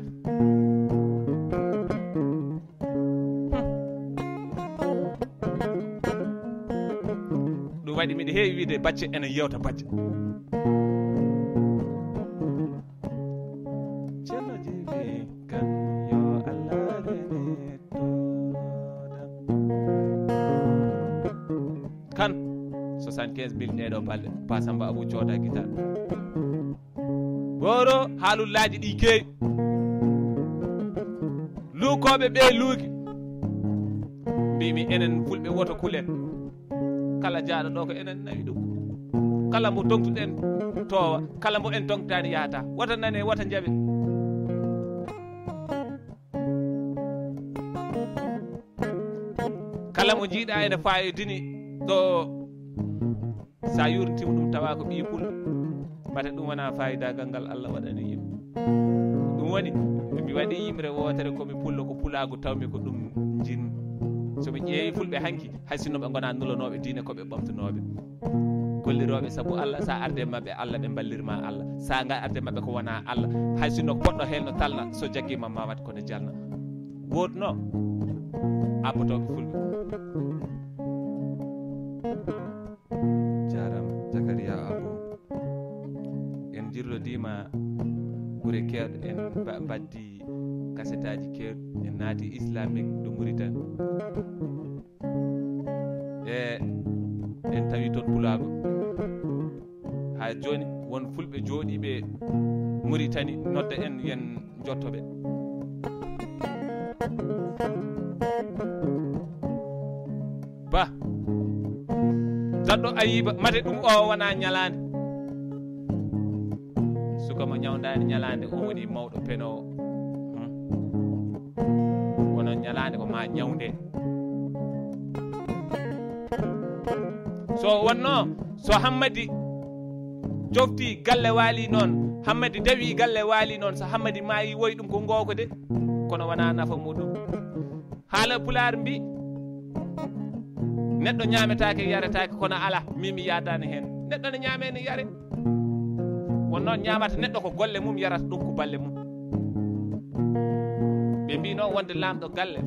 waɗi miɗa heewi wiide bacce ene yewta bacce. Kan 75 mille ɗeɗo balɗe pasamba abou cooda guitaɗo goro haalullaji ɗi keewi luukoɓe ɓe luuki. Mbimi enen fulɓe woto kulen. kala jaaɗo ɗo ko enen nawi ɗum. Kala mo tongtuɗen towa kala mo en tongtani yahata. Wata nane wata jaaɓe kala mo jiiɗa ene fayidini ɗo sa yurtima ɗum tawa ko ɓiy pulɗo mbate ɗum wona fayidagal ngal allah waɗani yimɓe ɗum woni mi waɗi yimre wotere komi pullo ko pulago tawmi ko ɗum soɓe ƴeewi fulɓe hanki hay sinno ɓe gona nulanoɓe diine koɓe ɓamtanoɓe golliroɓe saabu allah sa arde mabɓe allah ɓe ballirma allah. Sa ga arde mabɓe ko wona allah. Hay sinno poɗɗo helno talna so jaggima ma wat kono jalna. Gotno abbotoɓe fulɓe. Jarama zakaria abou en jirlodima guure kewɗe en baddi kasetaji kewɗi en naati islamique ɗo muritan e en tawi toon pulago ha joni won fulɓe jooɗiɓe muritani nodda en yen jottoɓe ba daɗɗo ayiba mate ɗum o wona ñalande suka mo ñawdani ñalande o woni mawɗo penowo hande ko ma ñawde so wonno so hammadi jofti galle waali noon hammadi dawi galle waali noon so hammadi mayi woyi ɗum ko ngowko de kono wona nafa muɗum. Haala pular mbi neɗɗo ñametake yaretake kono ala mimi yadani hen. Neɗɗo ne ñaame ne yaare won noon ñamata neɗɗo ko golle mum yarata ɗum ko balle mum. ɓe mbi noon wonde lamɗo galle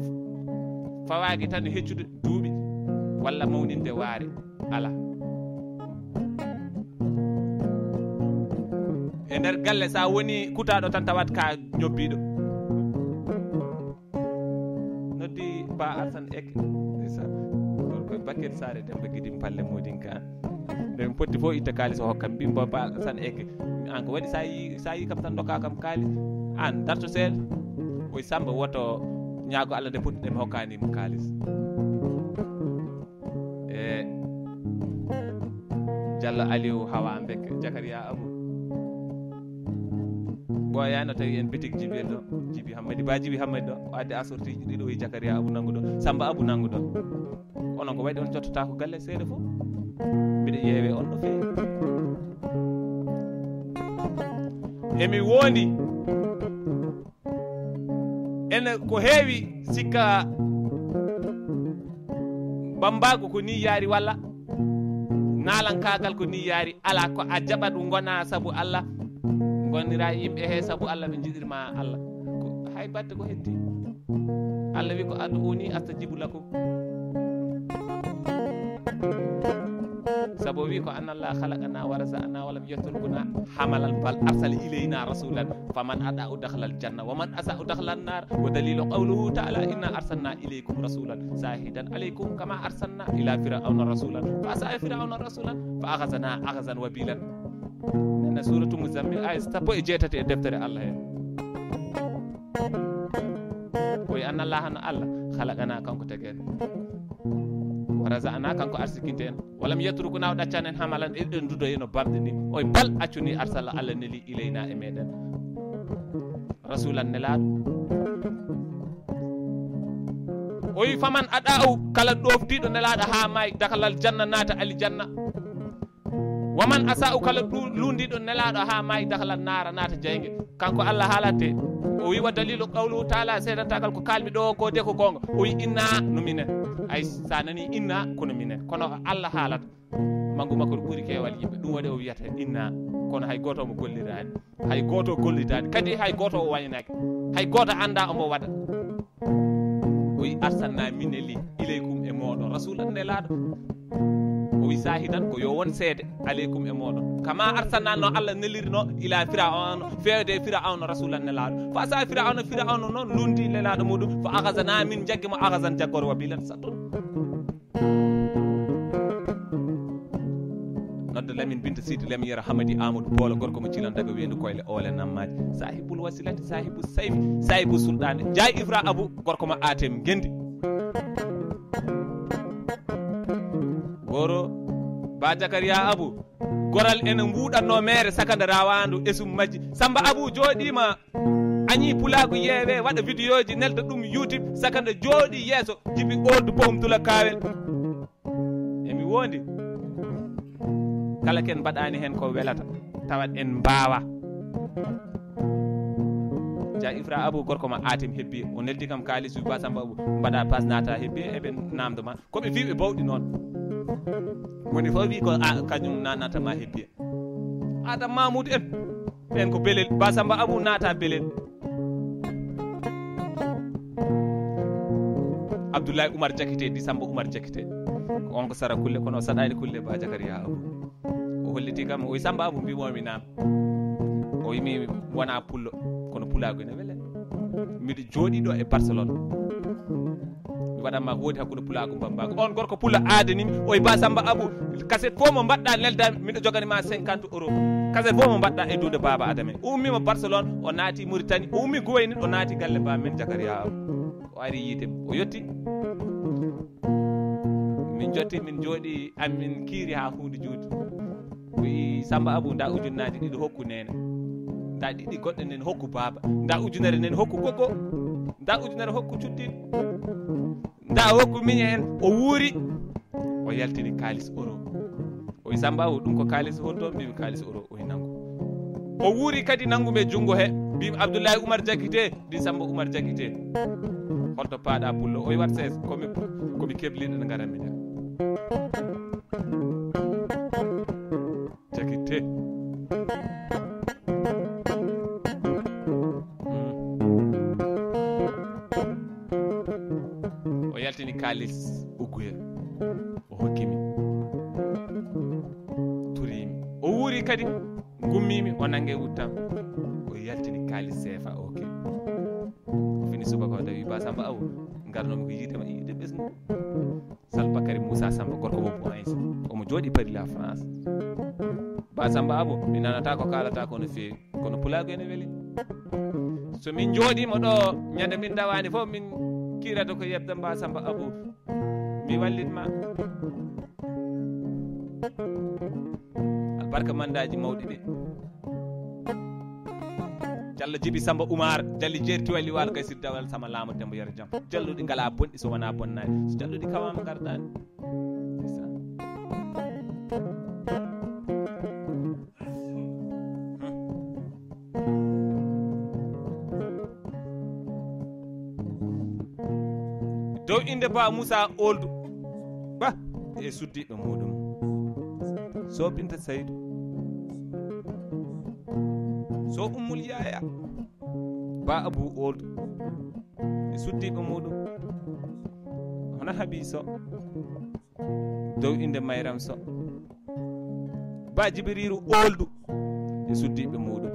fawaki tan heccude duuɓi walla mawninde waare ala. E nder galle sa woni kutaɗo tan tawat ka ñobbiɗo noddi ba artan eke koye bakkete sare demɓe guiɗi palle mudin ka nde mi potti fof itta kalis o hokkam mbim ba ba artan eke an ko waɗi sa yi sa yi kam tan dokka kam kalis an darto seeɗa oye samba woto ñaago allah nde pottiɗemi hokkanimo kalis e diallo aliou hawa mbek jakaria abou ɓoyano tawi en boutique jibel ɗo jibi hammadi ba jibi hammadi ɗo o addi assortiji ɗiɗo wi jakaria abou nanggu ɗo samba abou nanggu ɗo onon ko waɗi on jottota ko galle seeɗa fof mbiɗa ƴeewe on no feewi emi wondi ene ko heewi sikka bambago ko ni yaari walla naalankagal ko ni yaari ala ko a jaɓa ɗum gona saabu allah gonnira yimɓe he saabu allah ɓe jiɗirma allah. Ko hay batte ko heddi? Allah wi ko addu uni asta jibu lakum دابو بيكو أن الله خلقنا ورزقنا ولم يتركنا حملا فأرسل إلينا رسولا فمن أدى دخل الجنة ومن أساء دخل النار. ودليل قوله تعالى إنا أرسلنا إليكم رسولا. شاهدا عليكم كما أرسلنا إلى فرعون رسولا. فأساء فرعون رسولا فأخذنا أخذا وبيلا. إن سورة مزمل آية ستبو إجيتة الدفتر الله. وي الله أن الله خلقنا كونك تجاهل wa ana kanko arsikinte en. Walam yetrukuna o ɗaccan en hamalan eɗen dudoye no bamɗe ni. Oye bal accuni arsala allah neli ileyna e meɗen. Rasulan nelaɗo o wi faman aɗa aw kala ɗoftiɗo nelaɗo ha maayi dakalal janna naata ali janna waman asa u kala lundiɗo nelaɗo ha maayi dakalal nara naata jeyge kanko allah haalate o wi wa dalilu qawluhu taala seedantagal ko kalmi ɗo ko de ko gonga o wi inna no minen ay sa nani inna kono minen kono allah haalata mangu makko ɗo ɓuuri kewal yimɓe. Ɗum waɗi o wiyata inna. Kono hay goto omo gollirani hay goto gollitani kadi hay goto o wañanaki hay goto anda omo waɗa. O yi arsanna min eli ileykum e moɗon rasulan nelaɗo o sahi tan ko yo won seede aleykum e moɗon kama arsanal no allah nelirno ila firauna fewde firauna rasulan nelaɗo fa sa fira on noon lundi lelaɗo muɗum fa ahasana min jagguimo ahasan jaggoro wa bilan sattun nodda lamin binta sidi lam yara hamadi amadou boolo gorko mo cilan daga wendu koyle ole nammaji sahibul wasilati sahibu sayfi sahibu sulɗane jay ifra abou gorko mo atem gendi goro ba jakaria abou goral ene mbuɗatno mere sakande rawandu esum majji samba abou joɗima añi pulago yeewe waɗa vidéo ji nelda ɗum youtube sakande jooɗi yeeso jibi oldu pom tula kawel. Emi wondi kala ken mbaɗani hen ko welata tawat en mbawa. Ja ifra abou gorko ma atim hebbi o neldi kam kalis ba samba abou mbaɗa pas nata hebbi eɓe namdoma. Koɓe fi ɓe bawɗi noon woni fof wi ko a kañum nanatama heddi en. Adam mamoudou en ɓen ko belel basamba abou naata belel. Abdoulaye oumar jakite di samba oumar jakite ko on ko sara kulle kono o saɗani kulle ba jakariya abou. O holliti kam oyi samba abou mbimomi nam o wimi wona pullo kono pulago ene wele. Miɗo jooɗiɗo e barcelone. Ko woodi hakkude pulago bambago on gorko pula aadanimi oye ba samba abou kaset fof mo mbaɗɗa neldami miɗo joganima cinquante euro kaset fof mo mbaɗɗa e duude baba adame o ummima barcelone o naati mauritanie o ummi goyni o naati galle ba men jakaria o ari yiitemi o yetti min jotti min jooɗi amin kiiri ha hunde juuti wi samba abou nda ujunnaji ɗiɗi hokku nene. Nda ɗiɗi goɗɗo nene hokku baba. Nda ujunere nene hokku goggo nda ujunere hokku cuddiɗ nda hokku miñe en o wuuri o yaltini kalis euro o wi samba ɗum ko kalis honto mbimi kalis euro oye nangu. O wuuri kadi nangume junngo he mbimi abdoulaye oumar jakite ɗi samba oumar jakite. Holto paaɗa pullo o wi wat ses komi komi kebliɗo ne garanmi nde ba samba abo mi nanata ko kalata ko no feewi kono pulago ene weeli so min jooɗima ɗo ñande min dawani fof min kirata ko yebde mba samba abou mi wallitma albarka mandaji mawɗi ɗi diallo djibi samba oumar jalli jeeri walli walo gaysir dawal sama laamu dembo yero jaam jalluɗi ngala bonɗi so wona bonnani so jalluɗi kawama dow inde ba moussa oldu. Ba e suddiɓe muɗum. So binta saydou so ummul yaya. Ba abou oldu. E suddiɓe muɗum. Hono haabi so. Dow inde mayram so. Ba jibiriru oldu. E suddiɓe muɗum.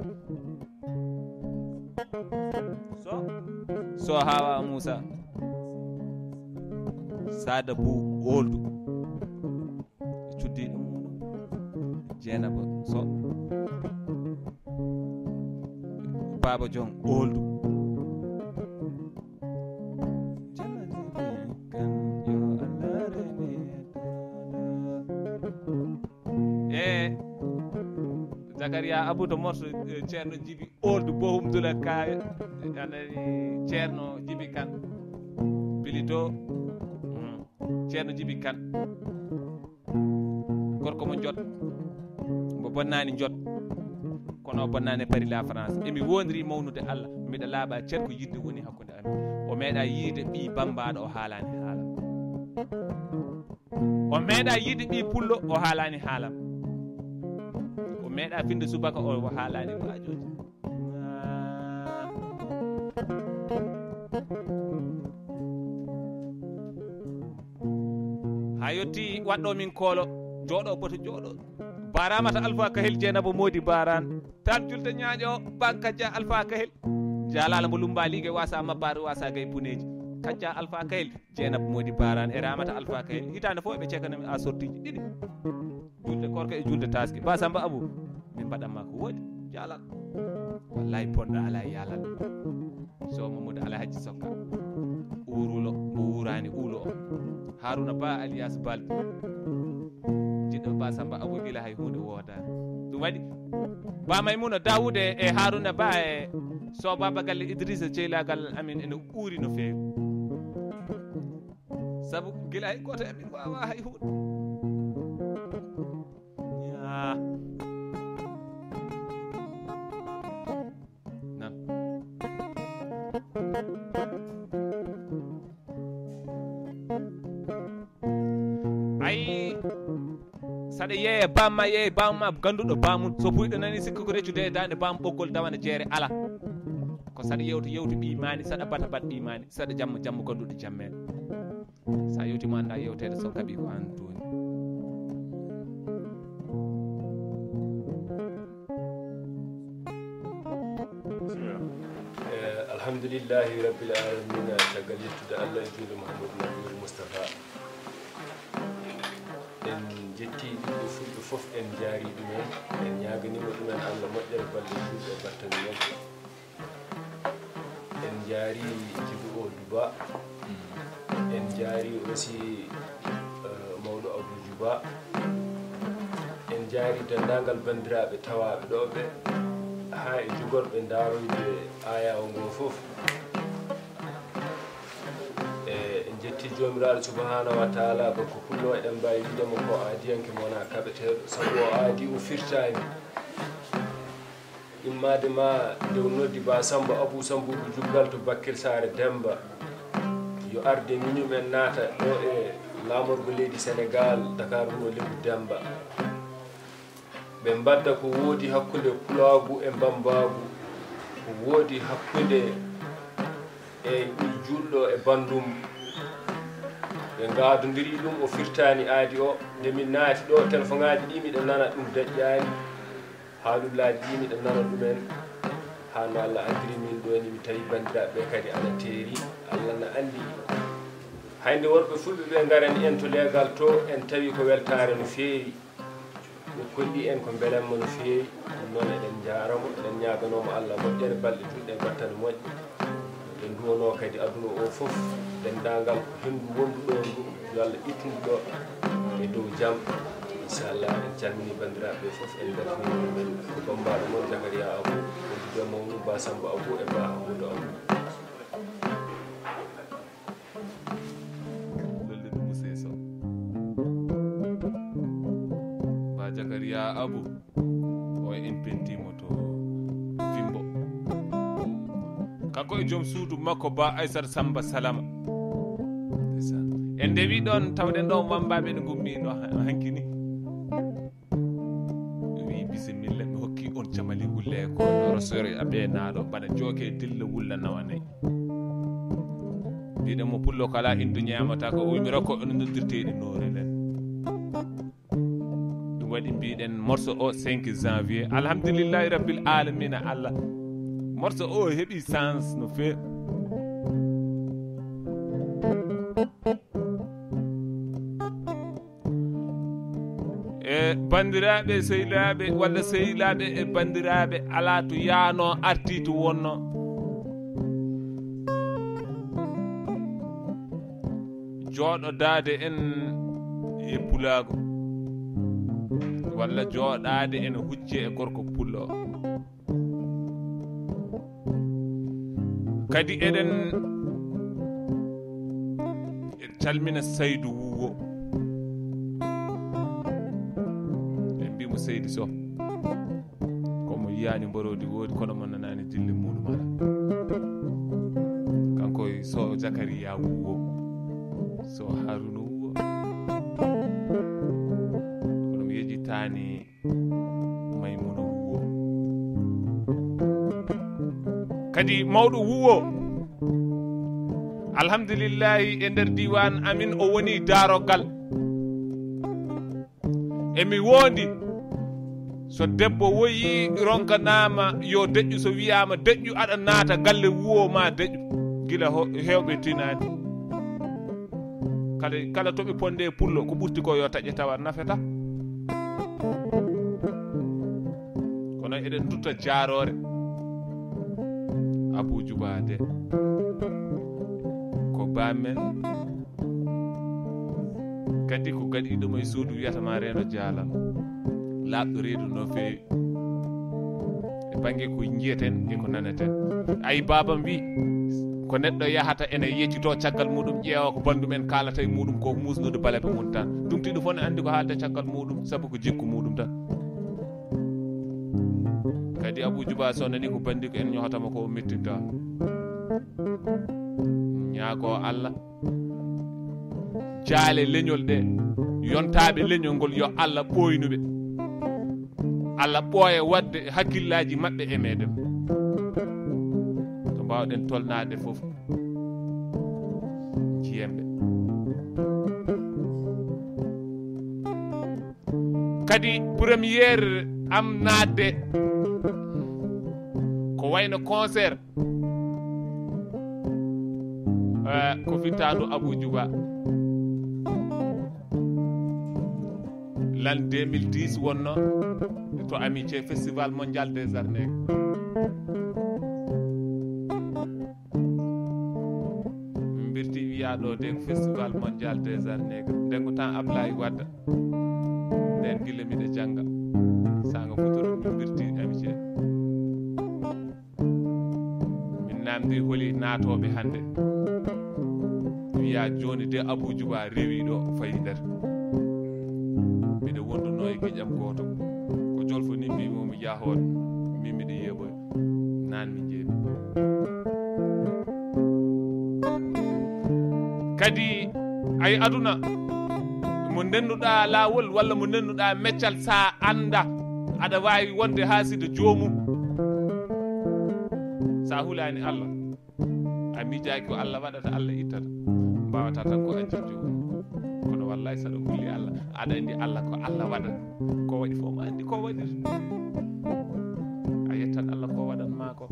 So so hawa moussa sada bu oldu e cuddi ɗum jeenaba so. Baaba jon oldu eh. zakariya aboudo morso eh, ceerno jibi oldu bohumdula kaaya eh, anani ceerno jibi kan. Bilito ceerno djiby kane gorko mo jot mbo bonnani jot kono o bonnani e paari la france. Emi wondiri mawnude allah mbiɗa laaɓa ceerko yidde woni hakkude amin. O meeɗa yiide ɓi bambaɗo o haalani haala o meeɗa yiide ɓi pullo o haalani haalam. O meeɗa finde subaka o haalani wajoji Ha yetti waɗɗo min koolo jooɗo boto jooɗo baramata alpha kahel jeenabo moodi baran. Tan julde ñaaƴo bankajja alpha kahel mbo lumba ligue wasa mabbare wasa gay buneji kajja alpha kahel jeenabo moodi baran. E ramata alpha kahel hitande fof eɓe cekanami a sortiji ɗiɗi julde korka e julde taske. Ba samba abou min mbaɗanma ko woodi jalal. Wallahi ponɗo ala yalal. So ala hajji sokka gurulo mo wurani uulo o haruna ba alias balde jiɗɗo ba samba aboubila hay hunde woodani ɗum waɗi. Ba maymuno dawoude e haruna ba e so babagalle idrissa ceylagal amin ene ɓuuri no feewi. Saabu gila hay goto e amin wawa hay hunde. Saɗa yeeya bamma yeeya bamma ganduɗo bamum so puyɗo nani sikka ko reccude e dande bam ɓoggol dawana jeere ala ko saɗa yewta yewta ɓimani saɗa bata bat ɓimani saɗa jamma jamma ganduɗo jammede sa yewtima anda yewtede so kaaɓi ko an toni Eh, alhamdulillahi rabbil alamina caggal yettude allah e juuɗe mouhamadou nabiul moustapha fof en jaari ɗumen en ñaganima ɗumen allah moƴƴere balɗe juuɗe e battanimen en jaari jibu o duba en jaari aussi euh, mawɗo abdou duba en jaari dendagal bandiraɓe tawaɓe ɗo ɓe ha e jogorɓe daroyde aya o ngo fof. jomiraɗo subahanahu wa taala bako kullo eɗen mbawi widemo ko aadiyanke mo wona kaɓeteɗo. Saabu o aadi o firtani immade ma nde o noddi ba samba abou sambouko juggal to bakkil saare demba. Yo arde minumen naata ɗo e lamorgo leydi sénégal dakar wuro leydi demba. Ɓe mbadda ko woodi hakkunde pulagu e mbambaagu. Ko woodi hakkunde e ɗi julɗo e bandum. ɓe gaadodiri ɗum o firtani aadi o nde min naati ɗo téléphone ŋaji ɗi miɗen nana ɗum daƴƴani haalullaji ɗi miɗen nana ɗumen. Ha no allah andiri min ɗo ni mi tawi bandiraɓe kadi ana teeri. Allah na andi hande worɓe fulɓe ɓe garani en to leegal to en tawi ko weltare no feewi. Ɓe kolɗi en ko beelenmo no feewi. Ɗum noon eɗen jaramo eɗen ñaganomo allah moƴƴere balɗe tulɗe battane moƴƴe. Duwono kadi aduna o foof dendagal ko hendu wonduɗo ndu. Yo allah e jaam inchallah en calmini bandiraɓe foof en dartini men ko bambaɗo moon jakaria abou wondude mawnu ba samba abou e ba amadou suudu makko ba aissata samba salama. En ndewi ɗon tawɗen ɗon wambaɓe ne gummino hankini wi bisimilla mi hokki on camali wulle e ko rosore aɓe naaɗo mbaɗa jooke e dilla wulla nawanayi mbiɗen mo pullo kala indu ñamata ko wimi rokko ono noddirteɗi noorelen ɗum waɗi mbiɗen morceau o 5 janvier. Alhamdulillahi rabbil alamina allah. morceau o heeɓi sens no feewi e bandiraɓe sehilaɓe walla sehilaɓe e bandiraɓe ala to yaano arti to wonno jooɗodade en e pulago walla jooɗade ene hucce e gorko pullo o. kadi eɗen en calmina saydou wuwo. En mbimo seydi so komo yiyani mborodi woodi kono mo nanani dille muɗum ala kanko e so zakariya wuwo. So haruna wuwo. Kono mi yeji tani kadi mawɗo wuwo. Alhamdulillahi e nder diwan amin o woni darogal emi wondi so debbo woyi ronkanama yo deƴƴu so wiyama deƴƴu aɗa naata galle wuwo ma deƴƴu. Guila hewɓe tinani. Kala kala toɓe ponde e pullo ko ɓurti ko yo taƴe tawa nafeta. Kono eɗen dutta jarore abou djouba nde ko bamen kadi ko gaɗi e suudu wiyatama reno dialal laaɓɗo reedu no feewi. E banggue ko jiyeten e ko naneten. Ayi babam wi ko neɗɗo yahata ene yejjito caggal muɗum ƴeewa ko bandumen kalata e muɗum ko musnude baleɓe mum tan. Ɗum tiɗo fof ne andi ko haalde caggal muɗum saabu ko jikku muɗum tan. kadi abou djouba so nani ko bandiko en ñohotama ko o mettinta. Ñaago allah. Jaale leñol ɗe. Yontaɓe leñol ngol yo allah ɓoynuɓe allah ɓooya wadde e hakkillaji maɓɓe e meɗen to mbawɗen tolnade foof jiyemɓe kadi premiére am naatde wayno concert. Eh, ko fittandu abou djouba l'an 2010 wonno to amitié festival mondial des arneg birti wiya ɗo de ko festival mondial des arneg nden ko temps ablaye wadda nden gila miɗe jangga sanga fotoro mi birti amitié ñaamde holi naatoɓe hannde wiya joni de aboudiouba rewi ɗo fayi nder. Mbiɗa wonduno e gueƴam goto. Ko jolfo ni mbimomi yahoon min mbiɗa yeeɓoy nan min jeeɓi kadi ay aduna mo ndennuɗa lawol walla mo ndennuɗa meccal sa anda aɗa wawi wonde ha sida joomum sa hulani allah. A miijaki ko allah waɗata allah ittata mbawata tan ko ajjib kono wallahi saɗa hulli allah. Aɗa andi allah ko allah waɗat ko waɗi fof ma andi ko waɗir a yettan allah ko waɗanma ko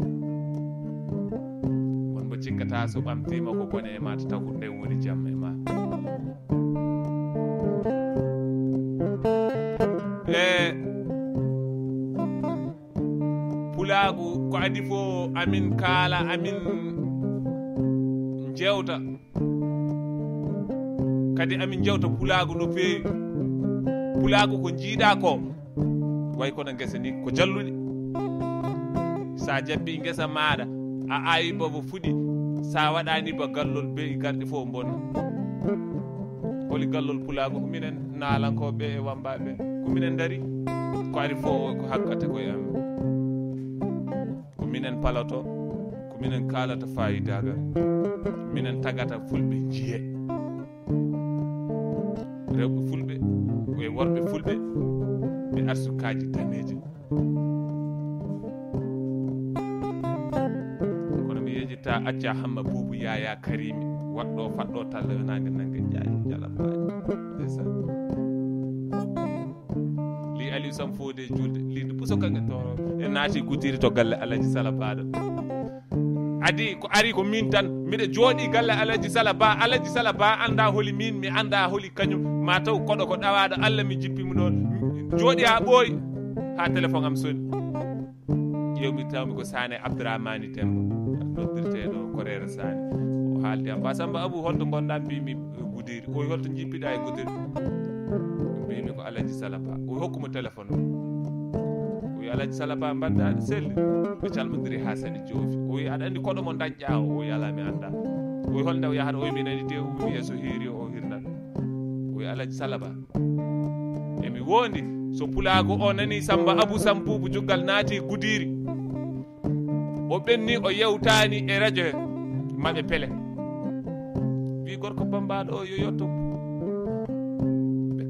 won mo cikkata so ɓamtima ko bone e mata taw ko nden woni jamma e ma. E yettaagu ko adi fof amin kaala amin jewta kadi amin jewta pulaagu no feewi. Pulaagu ko jiiɗa ko way kono ngesa ni ko jalluɗi. Sa jabbi gesa maɗa a awi babo fuɗi sa waɗani ba gallol beyi garɗi fof bonna holi gallol pulaagu ko minen naalankoɓe e wambaɓe ko minen daari ko ari fof ko hakkate koye amen minen paloto ko minen kalata fayidagal minen tagata fulɓe jiye. Rewɓe fulɓe e worɓe fulɓe ɓe arsukaji daneje kono mi yejitta acca hamma boubou yaya karimi waɗɗo faɗɗo talla yonande nangue jaji jalam baji ndeysan. aliou sam fode julde linde puso kanke toro e naati guddiri to galle alaji sala baɗo adi ko ari ko min tan mbiɗa jooɗi galle alaji sala ba alaji sala ba anda holi min mi anda holi kañum. Ma taw koɗo ko ɗawaɗo allah mi jippimo ɗon jooɗi ha ɓooyi ha téléphone am soni. Ƴewmi tawmi ko sane abdourahmani tembo noddirteɗo korere sane o haaldi am. Ba samba abou holto gonɗa mbimi gudiri o holto jippiɗa e gudiri mbimi ko alaji salaba. O hokkumo téléphone o. O wi alaji salaba mbadda aɗa selli ɓe calmodiri ha sane joofi. O wi aɗa andi koɗo mo dañƴa o o wi ala mi anda o wi holnde o yahata o wi min andi te o wiye so hiiri o hirnat. O wi alaji salaba emi wondi so pulago o nani samba abou samboubou juggal naati gudiri o ɓenni o yewtani e radio he maɓe pele. Wi gorko bambaɗo o yo yetto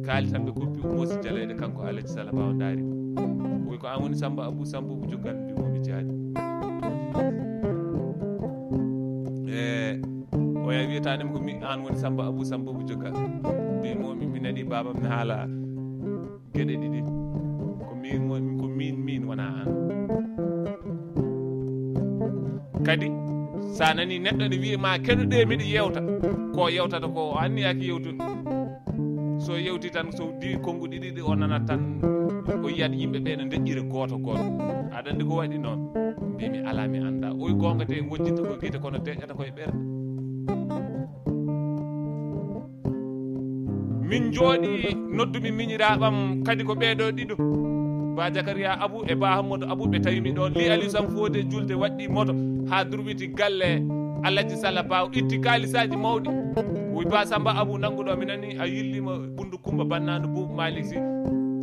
kaali tan ɓe koppi umosi jalayde kanko alaji sala o daari o ko an woni samba abou samboubou mbi mbimomi jaadi e oya ya komi ko mi an woni samba abou samboubou juggal mbimomi mi naɗi babam ne haala gueɗe ɗiɗi ko min ko min min wona an kadi sa nani neɗɗo ne wiyima keɗoɗe miɗa yewta ko yewtata ko o anniyaki yewtude so yewti tan so di konngu ɗiɗi ɗi o nana tan o yiyat yimɓe ɓe ne deƴƴira goto goto aɗa andi ko waɗi noon mbimi ala mi anda oy gonga te wojjinta ko guite kono deƴƴata koye ɓerde min jooɗi noddumi miñiraɓam kadi ko ɓeeɗo ɗiɗo ba jakaria abou e ba hammadou abou ɓe tawimi ɗon li aliou sam fode julde waɗɗi moto ha durwiti galle alhaji salla baw itti kalisaji mawɗi ba samba abou nanguɗo mi nani a yillima ɓundu kumba bannado boubou malik sy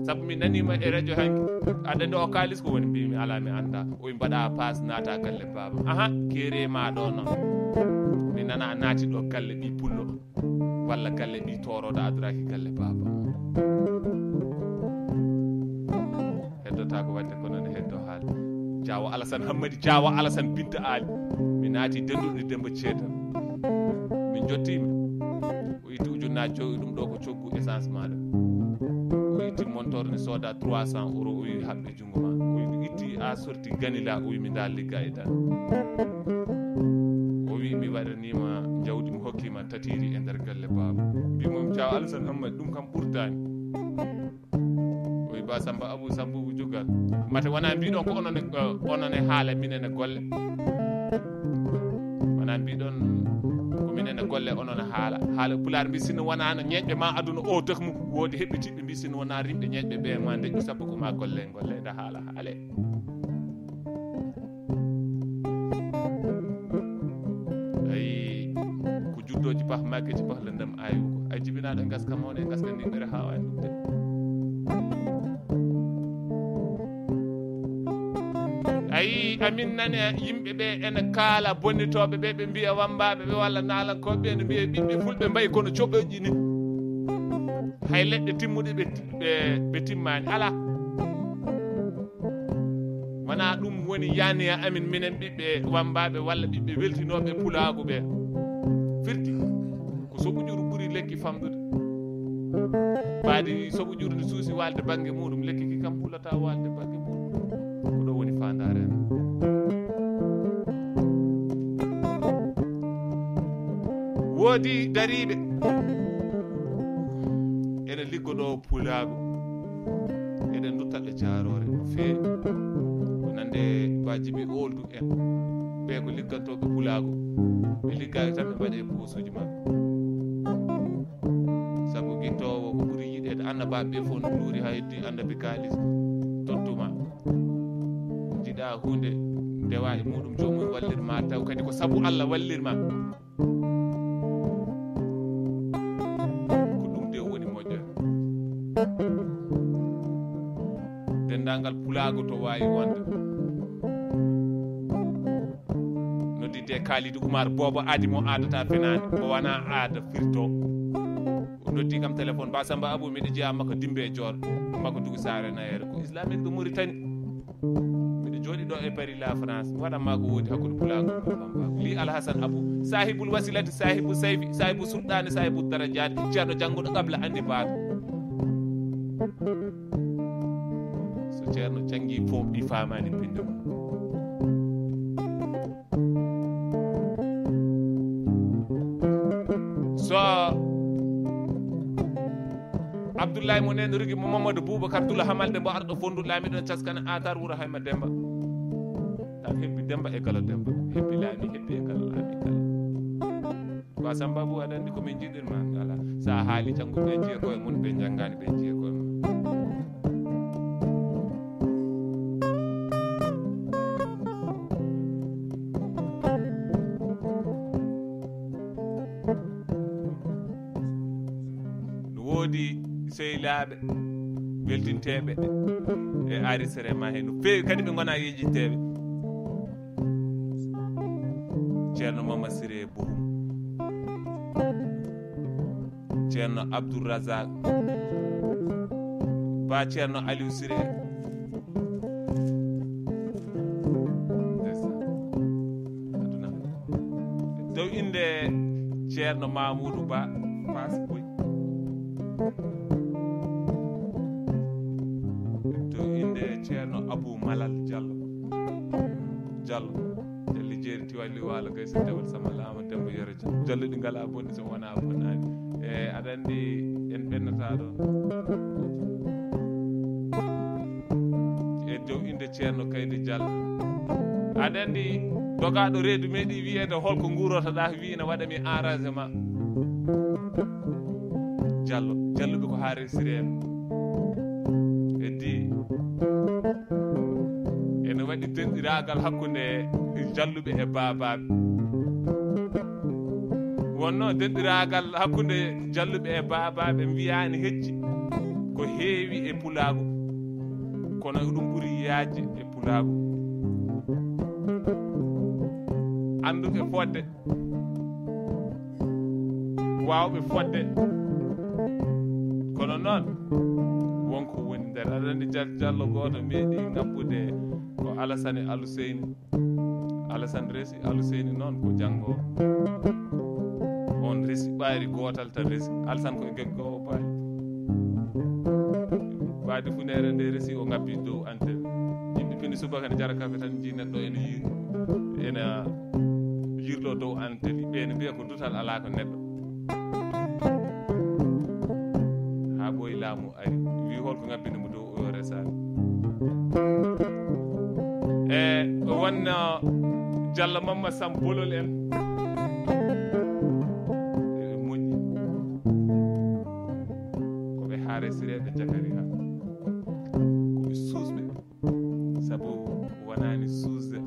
saabu mi nanima e radio hanki aɗa nde o kalis ko woni mbimi ala mi anda. Oyi mbaɗa passe naata galle baba. Ahan keere ma ɗo noon mi nana a naati ɗo galle ɓi pullo walla galle ɓi toroɗo adoraki galle baba. Heddota ko wadde ko noon heddo haali. Diawo alassane hammadi diawo alassane binta ali. Mi naati denduɗo demba ceeta min jottima o itti ujunnaji joyi ɗum ɗo ko coggu essence maɗa. O itti montor ne sooda 300 euro o wi haɓɓe junngo ma. O itti a sorti ganila o wi mi dal ligga e dan o wi mi waɗanima jawdi mi hokkima tatiri e nder galle baba mbimomi jaw alassane hammadi ɗum kam ɓurtani o wi ba samba abou samboubou jogal mate wona mbiɗon ko onone onone haala minene golle. Wona mbiɗon kominenne golle onon e haala. Haala pulaar mbi sinno wonano ñeƴɓe ma aduna. O dehmu woodi heɓɓitiɓɓe mbi sinno wona rimɓe ñeƴɓe ɓe ma deƴƴi sappo ko ma golle e golle nde haala. Haale ayi ko juddoji pah makkeji pah lendem ayi ko ay jibinaɗo e gaska mawne gaska ndimɓere hawani ɗum de amin nane yimɓe ɓe ene kaala bonnitoɓe ɓe ɓe mbiya wambaɓe ɓe walla naalankoɓe ɓe ne mbiya ɓiɓɓe fulɓe mbayi kono coɓoƴƴi ni. Hay leɗɗe timmuɗe ɓe timmani ala wona ɗum woni yaniya amin minen ɓiɓɓe wambaɓe walla ɓiɓɓe weltinoɓe pulagu ɓe. Firti ko soɓuƴuru ɓuuri lekki famɗude baadi soɓo ƴurde suusi walde banggue muɗum lekki ki kam hulata walde banggue woodi dariɓe ene liggoɗo pulaago eɗen duttaɓe jarore no feewi. Ko nande wajibi oldu en. Ɓe ko liggantoɓe pulaago ɓe liggaki tan ɓe mbaɗe posuji mabɓe saabu guittowo ko ɓuuri yiɗede annabaɓe ɓe fof no luuri ha heddi annabi kalis tottuma jiɗa hunde ndewa e muɗum jomum wallirma taw. Kadi ko saabu allah wallirma. Wawi wonde noddide kalidi oumar bobo aadi mo adata fenani mo wona aada firto. O noddi kam téléphone ba samba abou miɗa jeeya makko dimbe e jooɗo makko dugu sare nayere ko islamique de mauritanie miɗa jooɗi ɗo e paris la france. Mi waɗanma ko woodi hakkude pulago li alhassane abou sahibul wasilati sahibu sayfi sahibu sulɗani sahibu daradiade ceerno janggoɗo qabla andi baɗo so ceerno janggui fof ɗi famani pinde mum so abdoullahi mo nen rigui mo mamadou boubacar dula hamalde mbo arɗo fondu laamiɗon caskana atar wuuro hayma demba. Tan hebbi demba e kala demba hebbi laami hebbi e kala. Laami kala ba sambabou aɗa andi komin jiɗirma ala sa haali janggo ɓe jiiya koye mun ɓe janggani ɓe jiiya koye bandiraɓe weldinteɓe e arisere ma hen no fewi kadi ɓe gona yejinteɓe ceerno mama siré bohum ceerno abdourazak ba ceerno aliou siré. Dow inde ceerno mamoudou ba. malal diallo. Diallo. Jalli jeeri tiwalli e waalo gay so dewal sama laama dembo yero jam jolle ɗi ngala bonni so wona bonnani e aɗa andi en ɓennata ɗo. E dow inde ceerno kayde diallo. Aɗa andi dogaɗo reedu meɗi wiyede holko guurotoɗa ne waɗami enragé diallo jalluɓe ko haare sireɓe ene waɗi denɗiragal hakkude jalluɓe e babaɓe wonno denɗiragal hakkude jalluɓe e babaɓe mbiyani hecci ko heewi e pulago kono e ɗum ɓuuri yaajde e pulago anduɓe fodde wawɓe fodde. Kono noon wonko woni nder aɗa andi jallo goto meeɗi ngabbude ko alassane aluseyni alassane resi aluseyni noon ko janggo on resi ɓaari gootal tan resi. Alassane koye geggo o paali. Baadi funere nde resi o ngabbi dow antenne. Yimɓe pini subaka ne jara kafe tan ji neɗɗo ene yiir ene yirlo dow antenne. Ɓe mbiya ko dutal ala ko neɗɗo. Ha ɓoye laamu ari. Wi holko ngabbinimo dow o yo resani e wonno diallo mamma sam bolol en. Eɓe moƴƴi. Koɓe haare sireɓe jakari ha. Koɓe suusɓe. Sabu wonani suusde.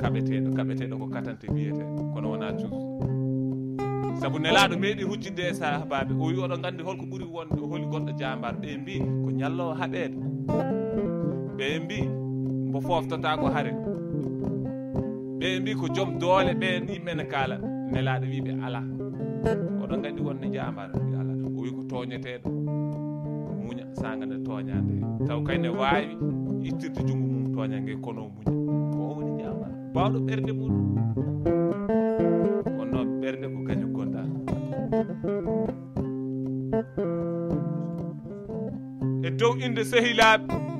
Kaɓeteɗo kaɓeteɗo ko katante wiyete kono wona cuus saabu nelaɗo meeɗi hujjidde e sahabaɓe o wi oɗon gandi holko ɓuuri wonde holi goɗɗo jambar ɓe mbi ko ñallowo haaɓede ɓe mbi mbo foftata ko haare ɓe mbi ko joom doole ɓen yimɓene kaala nelaɗo wiɓe ala oɗon gandi wonde jambar wi ala o wi ko toñeteɗo muña saga nde toñade taw kayne wawi ittirde junggo mum toñangue kono muña. Ko o woni jambar bawɗo ɓerde muɗum. Wonno ɓerde ko kañum gonɗa e dow inde sehilaaɓe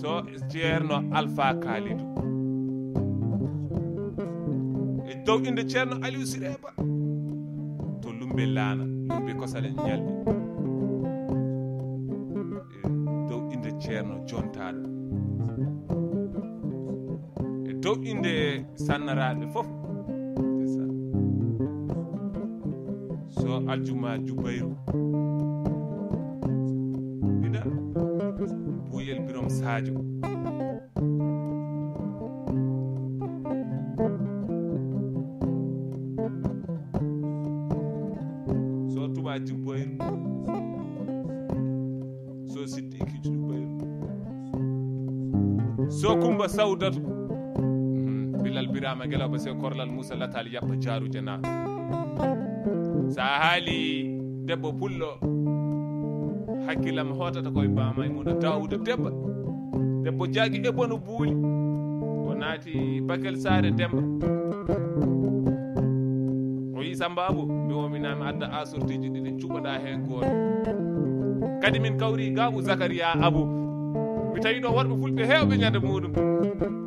so ceerno alpha kalidou e dow inde ceerno aliou sireba. To lumbe laana lumbe kosalen ñalɓi e dow inde ceerno jontaɗo e dow inde sannaraɓe fof. So aljuma jubayru ina buyel birom sadio so tuba jubbayru so siddi ikiji jubbayru so kumba sawdatu Mhm, bilal birama gelawba se korlal moussa latal yappa jaruje na sa haali debbo pullo hakkillam hotata koye bamay e muɗum dawuda debba debbo jaagui ebono buuli. O naati bakel saare demba. O yi sambabo mi wominami adda asortiji ɗiɗi cuɓaɗa hen goto. Kadi min kawri gabou zacharia abou mi tawi ɗo worɓe fulɓe hewɓe ñande muɗum.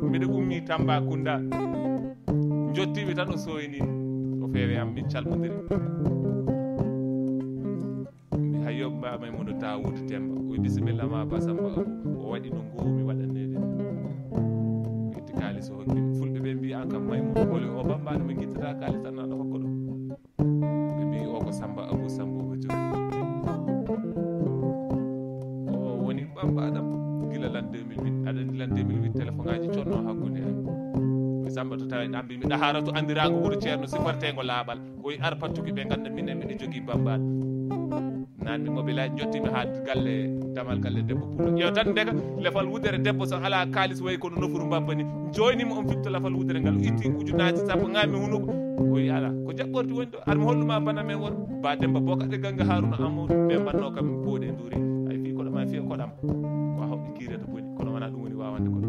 Mbiɗa ummi tamba kunda. Jottimi tan o soynini o feewe am min calmodiri. maymuno dawoudu demba o bisimilla ma basamba abou o. Waɗi no ngomi waɗanede itti kalis o hokki fulɓe ɓe mbi an kam maymuno holi. O bambano min guittata kalis tan aɗa hokka ɗum. Ɓe mbi o ko samba abou sambo ko jogi. O woni ɓambaɗam gila lan 2008 aɗa andi lan 2008 téléphone ngaji conno hakkude am samba to tawi ɗambi miɗa haara to andirago wuuro ceerno sifortego laaɓal koye ar pattuki ɓe ganda minen miɗa jogui bambaɗo nanmi mobilaji jottimi ha galle damal galle debbo pullo ƴeew tan ndeka lefal wudere debbo so ala kalis wayi kono nofuru joynima on wudere ngal itti ujunaji sappo ngami hunuko o yi ala ko jaɓɓorti woni ɗo bana men ba demba bokaɗe ganga haruna amadou ɓe mbanno kam duuri ay fi koɗoma fiya koɗam. Ko hawɓe kirata kono wona ɗum woni wawande koɗo.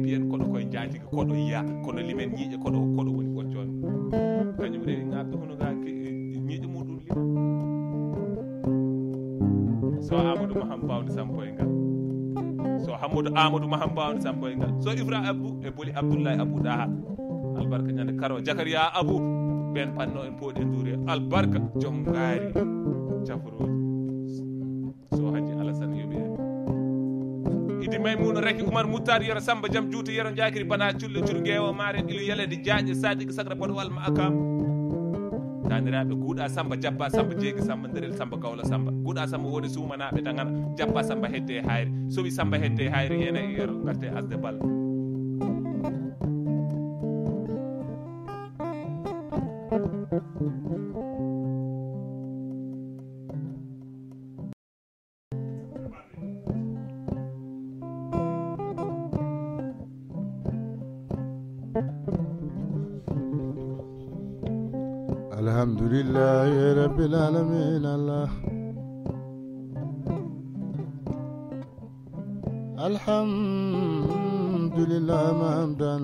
Mbiyen koɗo koye koɗo yiya kono limen koɗo koɗo woni ɓoccone kañum so amadou maham bawde sampoye ngal so hammadou amadou maham bawde sampoye ngal so ifra abou e boli abdoullahi abou daha. Albarka ñande karo. Jakaria abou ɓen panno en pooɗe duuri albarka joom ngaari so haji alassane yoɓi en idi maymuno reki oumar moutar yero samba jaam juuta yero jakiri bana culle curu guewo maren ilu yalede jaaƴe sadiqe sagra boɗo walma akam taniraɓe guuɗa samba jabba samba jeegi samba nderel samba gawla samba. Guuɗa samba woni sumanaɓe dagana jabba samba hedde e hayre. Sowi samba hedde e hayre ene e yero garte asde balla من الله الحمد لله ممدا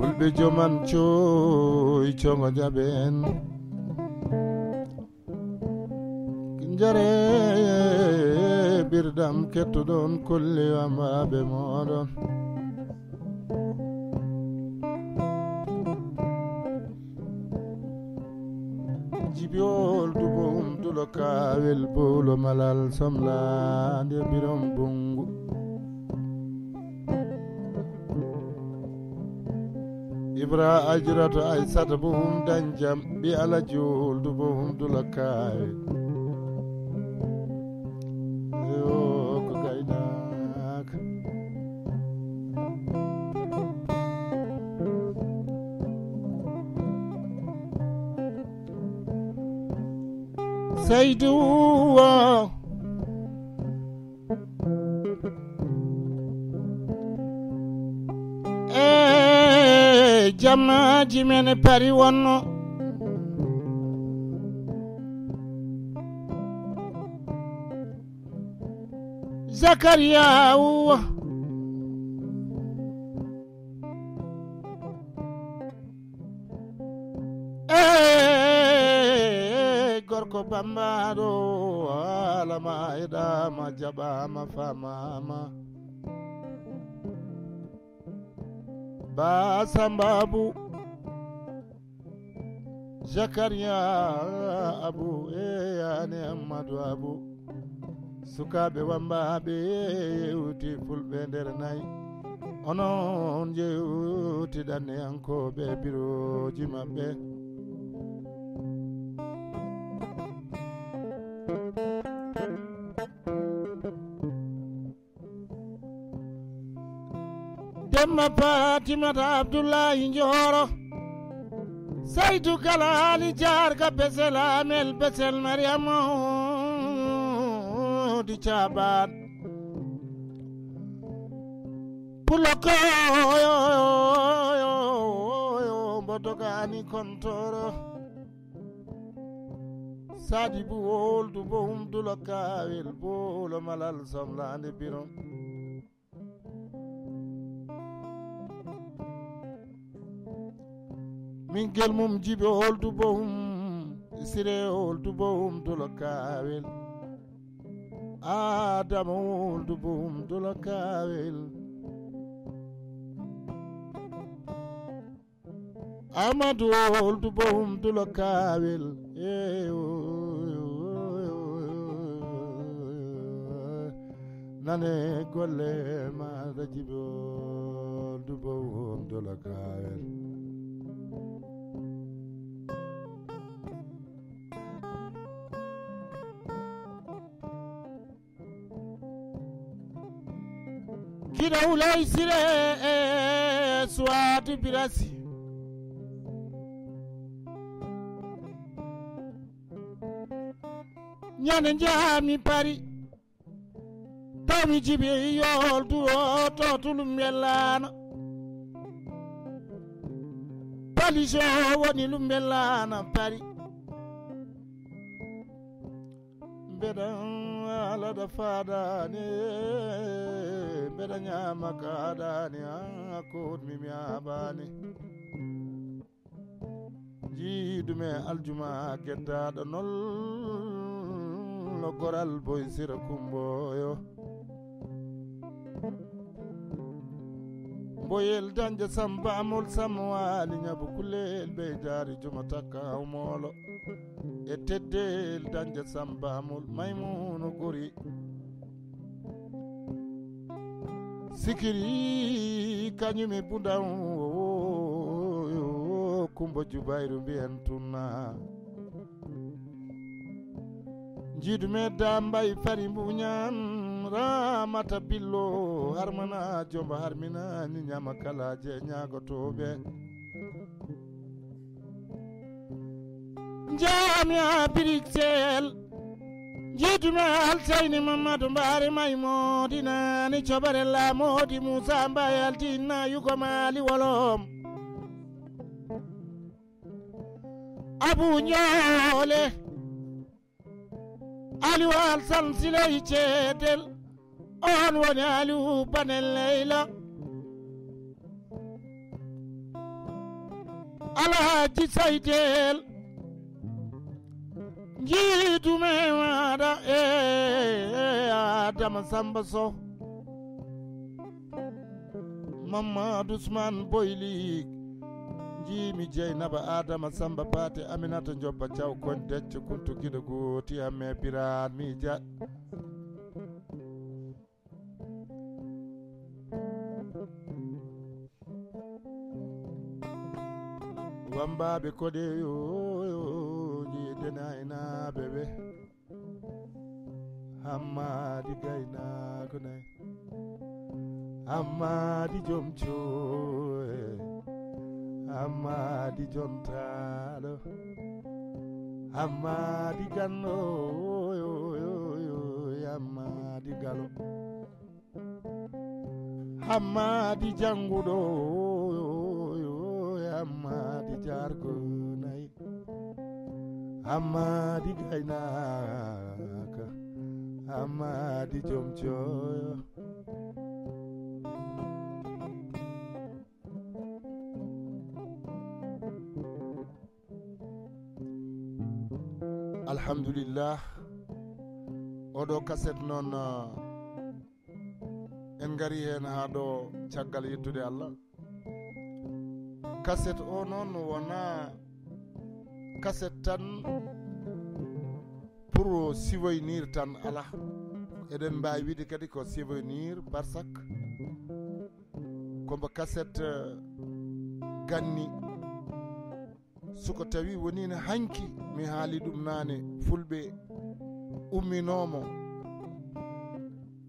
والبجو منشوي شو جابين adam ke tudon kulli wa ma be modon jibiol dubum dulo kawel malal somla de birom bungu ibra ajrata aisata buhum danjam bi alajul dubum dulo kawel they do. Oh. Eh, hey, Jama Jimene Pariwano. Oh. Zakaria. Oh. E gorko bambaɗo alama eɗama jaɓama famama ba sambabu zakaria abu e yani ammadou abou sukaɓe wambaɓe yewti fulɓe nder nayyi onon jewtiɗanne yankoɓe biroji maɓɓe Demba Fatimata Abdullahi Njoro. Saytu Kalali Jarka Besel Amel Besel Mariamo Di Chabat Puloko Botokani Kontoro. Sadibu woldu bo hum dulo bo lo malal somlande ɓinguel mum jiɓe holdubo hum sire holdubo hum dolo kawel. Adama holdubo hum dolo kawel. Amadou holdubo hum dolo kawel. Eh, oh, oh, oh, Nane golle maɗa jiɓe holdubo hum dolo kawel. kira ulaisire swati birasi nyane mi pari tami jibe yol du to tulum yelana pali so woni lum yelana pari. Bedam ala da fada ne bedanya nyama kada ne akut mi mi abani aljuma kettaɗo nol no goral boy sira kumboyo. boyel dañde samba amol sammo waali ñabu kulel ɓe jaari juma takka haw e teddel dañde samba amol maymuno gori sikiri kañumi bundaw kumba jubayru mbiyen tunna. Jiidume dambay fari mbuñan ramata pillo harmana jomba harmina ni nyama kala je nyagotoɓe jamia biricel jiitume altayni mamadou mbaari may moodinani coɓare lamoodi moussa mbaye altinna yugo maali wolom abou ñoole aliwal san siley ceedel on woni alihu banel leyla. Alhaji saydel jiidume maɗa e adama samba sow. Mamadou ousmane boyli jiimi dieynaba adama samba paate aminata jobba thiaw kon decce kuntu guiɗo gooti amme biran miijat Bamba Bekode yo ni dena ina bebe. Amma di gaina kone Amma di jomcho Amma di jontalo Amma di gano Amma di galo. Amma di jangudo Amma jargo nayi hammadi gaynaka amadi joom coyo alhamdulillah oɗo kaset noon uh, en gari hen ha ɗo caggal yettude allah kaset o noon wona kaset tan pour sivoynir tan ala. Eɗen mbawi wiide kadi ko sivoynir par sac kombo kaset uh, ganni. Soko tawi wonino hanki mi haali ɗum nane fulɓe umminomo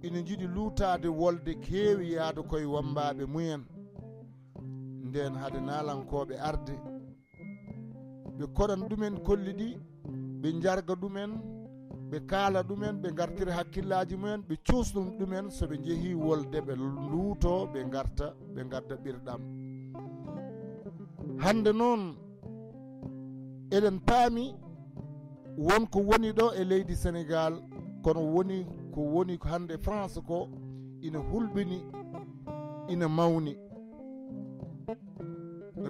ina jiiɗi luutade wolde keewi yaade koye wambaɓe muyen nden haade nalankoɓe arde. Ɓe koɗan ɗumen kolli ɗi ɓe jarga ɗumen ɓe kaala ɗumen ɓe gartira hakkillaji mumen ɓe cuusnum ɗumen soɓe jeehi wolde ɓe luuto ɓe garta ɓe gadda ɓirɗam. Hande noon eɗen paami wonko woni ɗo e leydi sénégal kono woni ko woni hande france ko ina hulɓini ina mawni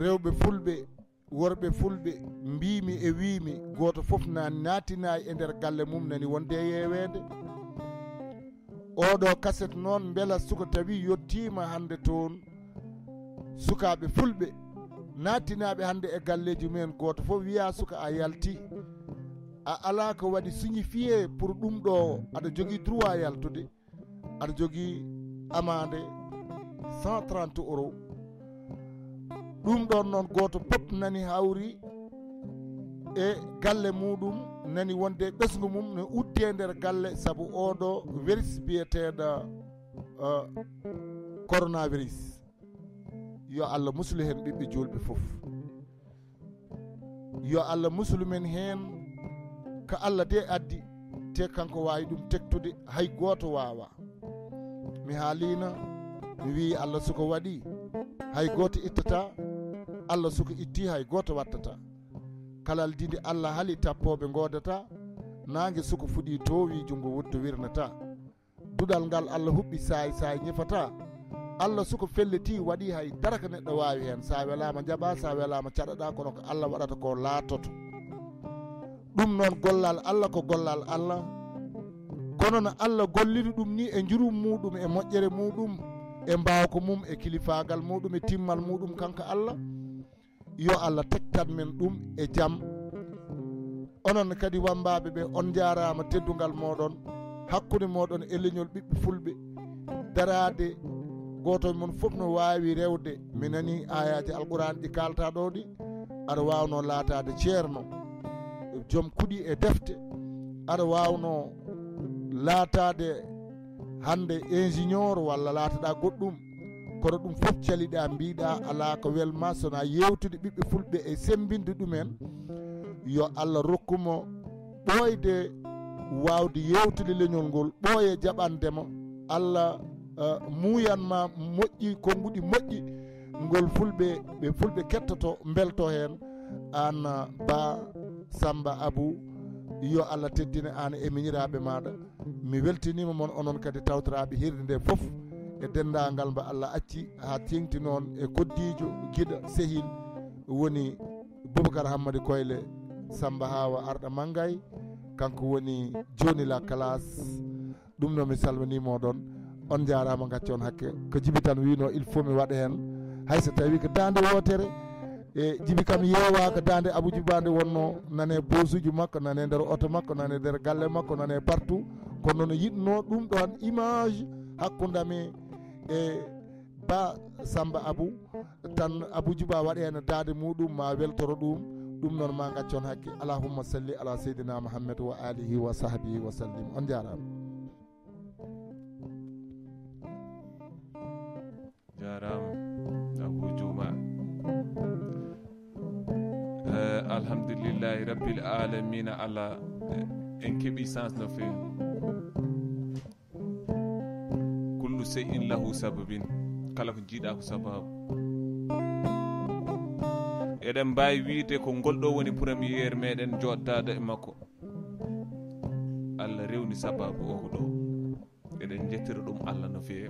rewɓe fulɓe worɓe fulɓe mbimi e wimi goto foof na natinayi e nder galle mum nani wonde e yewede. Oɗo kaset noon beela suka tawi yettima hande toon sukaɓe fulɓe natinaɓe hande e galleji mumen goto foof wiya suka a yalti. A ala ko waɗi signifié pour ɗum ɗo aɗa jogui droit yaltude aɗa jogui amande 130 euros. ɗum ɗon noon goto pop nani hawri e galle muɗum nani wonde ɓesgu mum no utti e nder galle. Saabu oɗo virus biyeteɗo uh, coronavirus. Yo allah muslu hen ɓiɓɓe julɓe foof yo allah muslu men hen ko allah de addi te kanko wawi ɗum tektude hay goto wawa mi haalino mi wi allah soko waɗi hay goto ittata allah suka itti hay goto wattata. Kalal didi allah haali tappoɓe godata nangue suka fuɗi towi jungo woddo wirnata. Duɗal ngal allah huɓɓi sayi sayi ñifata allah suka felliti waɗi hay daraka neɗɗo wawi hen. Sa welama jaaɓa sa welama caɗaɗa kono ko allah waɗata ko laatoto. Ɗum noon gollal allah ko gollal allah. Kono no allah golliri ɗum ni e jurum muɗum e moƴƴere muɗum e mbawko mum e kilifagal muɗum e timmal muɗum kanko allah yo allah tekkat men ɗum e jaam onon kadi wambaɓe ɓe on jarama teddugal moɗon hakkude moɗon e leñol ɓiɓɓe fulɓe. Darade goto mon foof no wawi rewde mi nani ayaji alqurana ɗi kalta ɗo ɗi aɗa wawno laatade ceerno. Joom kuuɗi e defte aɗa wawno laatade hande ingénieur walla laataɗa goɗɗum. Kono ɗum fof caliɗa mbiɗa ala ko welma sona yewtude ɓiɓɓe fulɓe e sembinde ɗumen. Yo allah rokkumo ɓoyde wawde yewtude leñol ngol ɓooye jaɓandema. Allah uh, muyanma moƴƴi konnguɗi moƴƴi ngol fulɓe ɓe fulɓe kettoto belto hen. An ba samba abou yo allah teddina an e miñiraɓe maɗa. Mi weltinima moon onon kadi tawtoraɓe hirde nde foof e dendagal mba allah acci ha tengti noon e koddijo guiɗa sehil woni boubacar hammady koyle samba hawa arɗa manggay kanko woni joni la classe. Ɗum noon mi salminimo ɗon. On jarama gaccon hakke. Ko jibi tan wino il faut mi waɗa hen. Hayso tawi ko dande wotere e jibi kam yeewa ko dande abou bande wonno nane bosuji makko nane nder oto makko nane nder galle makko nane partout. Kono noon yitno ɗum ɗon image hakkudami e ba samba abou tan abou djouba waɗe hen dade muɗum ma weltoro ɗum ɗum noon ma gaccon hakke. Allahumma salli ala seydina mouhammad wa alihi wa sahbihi wa sallim. On jarama jarama abou djouma eh, alhamdoulillahi rabbil alamina allah eh, en keeɓi sens no fewi kullu sey in lahu sababin. Kala ko jiiɗa ko sababu. Eɗen mbawi wiide ko ngolɗo woni premiére meɗen joddade e makko. Allah rewni sababu o ko ɗo. Eɗen jettira ɗum allah no feewi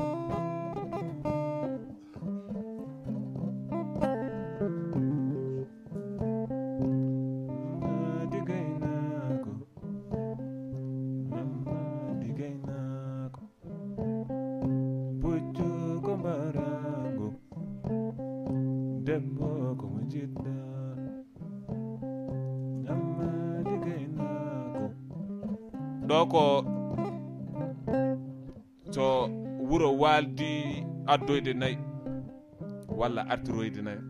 addoyde nayyi walla artiroyde nayyi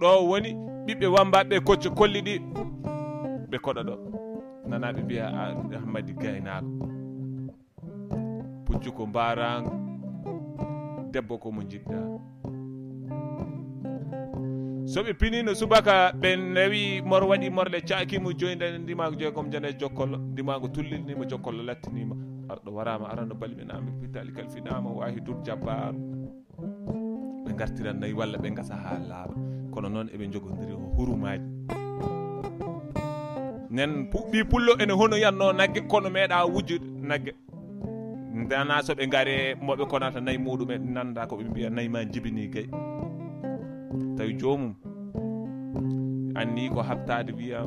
ɗo woni ɓiɓɓe wambaɓe kocce kolli ɗi ɓe koɗa ɗo. Nana ɓe mbiya hammadi gaynako. Puccu ko mbarago debbo komo jiɗɗa so ɓe pinino subaka ɓe nawi mor waɗi morle cakimo joyidani ndimago joyi kom jane jokkollo ndimago tullilnima jokkollo lattinima arɗo warama arano balminama pitali kalfinama wawi dur jabbaru. Ɓe gartiran nayyi walla ɓe gasa ha laaɓa kono noon eɓe jogodiri o hurumaji. Nen ɓi pullo ene hono yanno nagge kono meeɗa wujjude nagge. Dana soɓe gaare moɓe konata nayyi muɗumen nanda koɓe mbiya nayyi ma jibini gay. Tawi jomum anni ko habtade wiya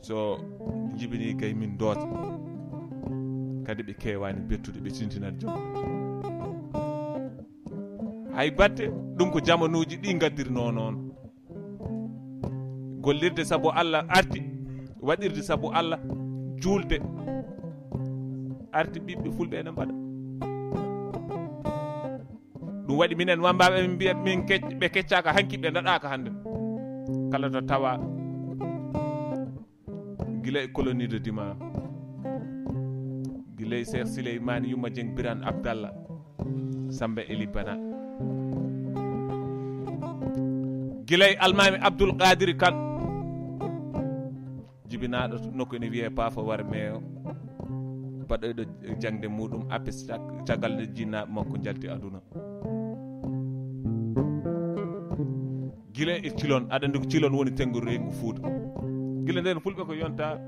so jibini gay min doota. kadi ɓe kewani bettude ɓe tintinat joom. Hay batte ɗum ko jamanuji ɗi gaddirno noon. Gollirde saabu allah arti waɗirde saabu allah juulde arti ɓiɓɓe fulɓe ene mbaɗa. Ɗum waɗi minen wambaɓe min mbiya min ɓe keccaka hanki ɓe daɗaka hande. Kala to tawa guila e colonie de dima. E cheikh souleymane yumma dieng birane abdallah. Samba eli bana. Guila e almami abdoul kadiri kane jibinaɗo nokku ene wiye paafa war meyo baɗoyɗo jangde muɗum apis caggal nde jinnaɓe makko jalti aduna. Guila e cilon aɗa ko cilon woni tenggol reygu fuuta. Guila nden fulɓe ko yonta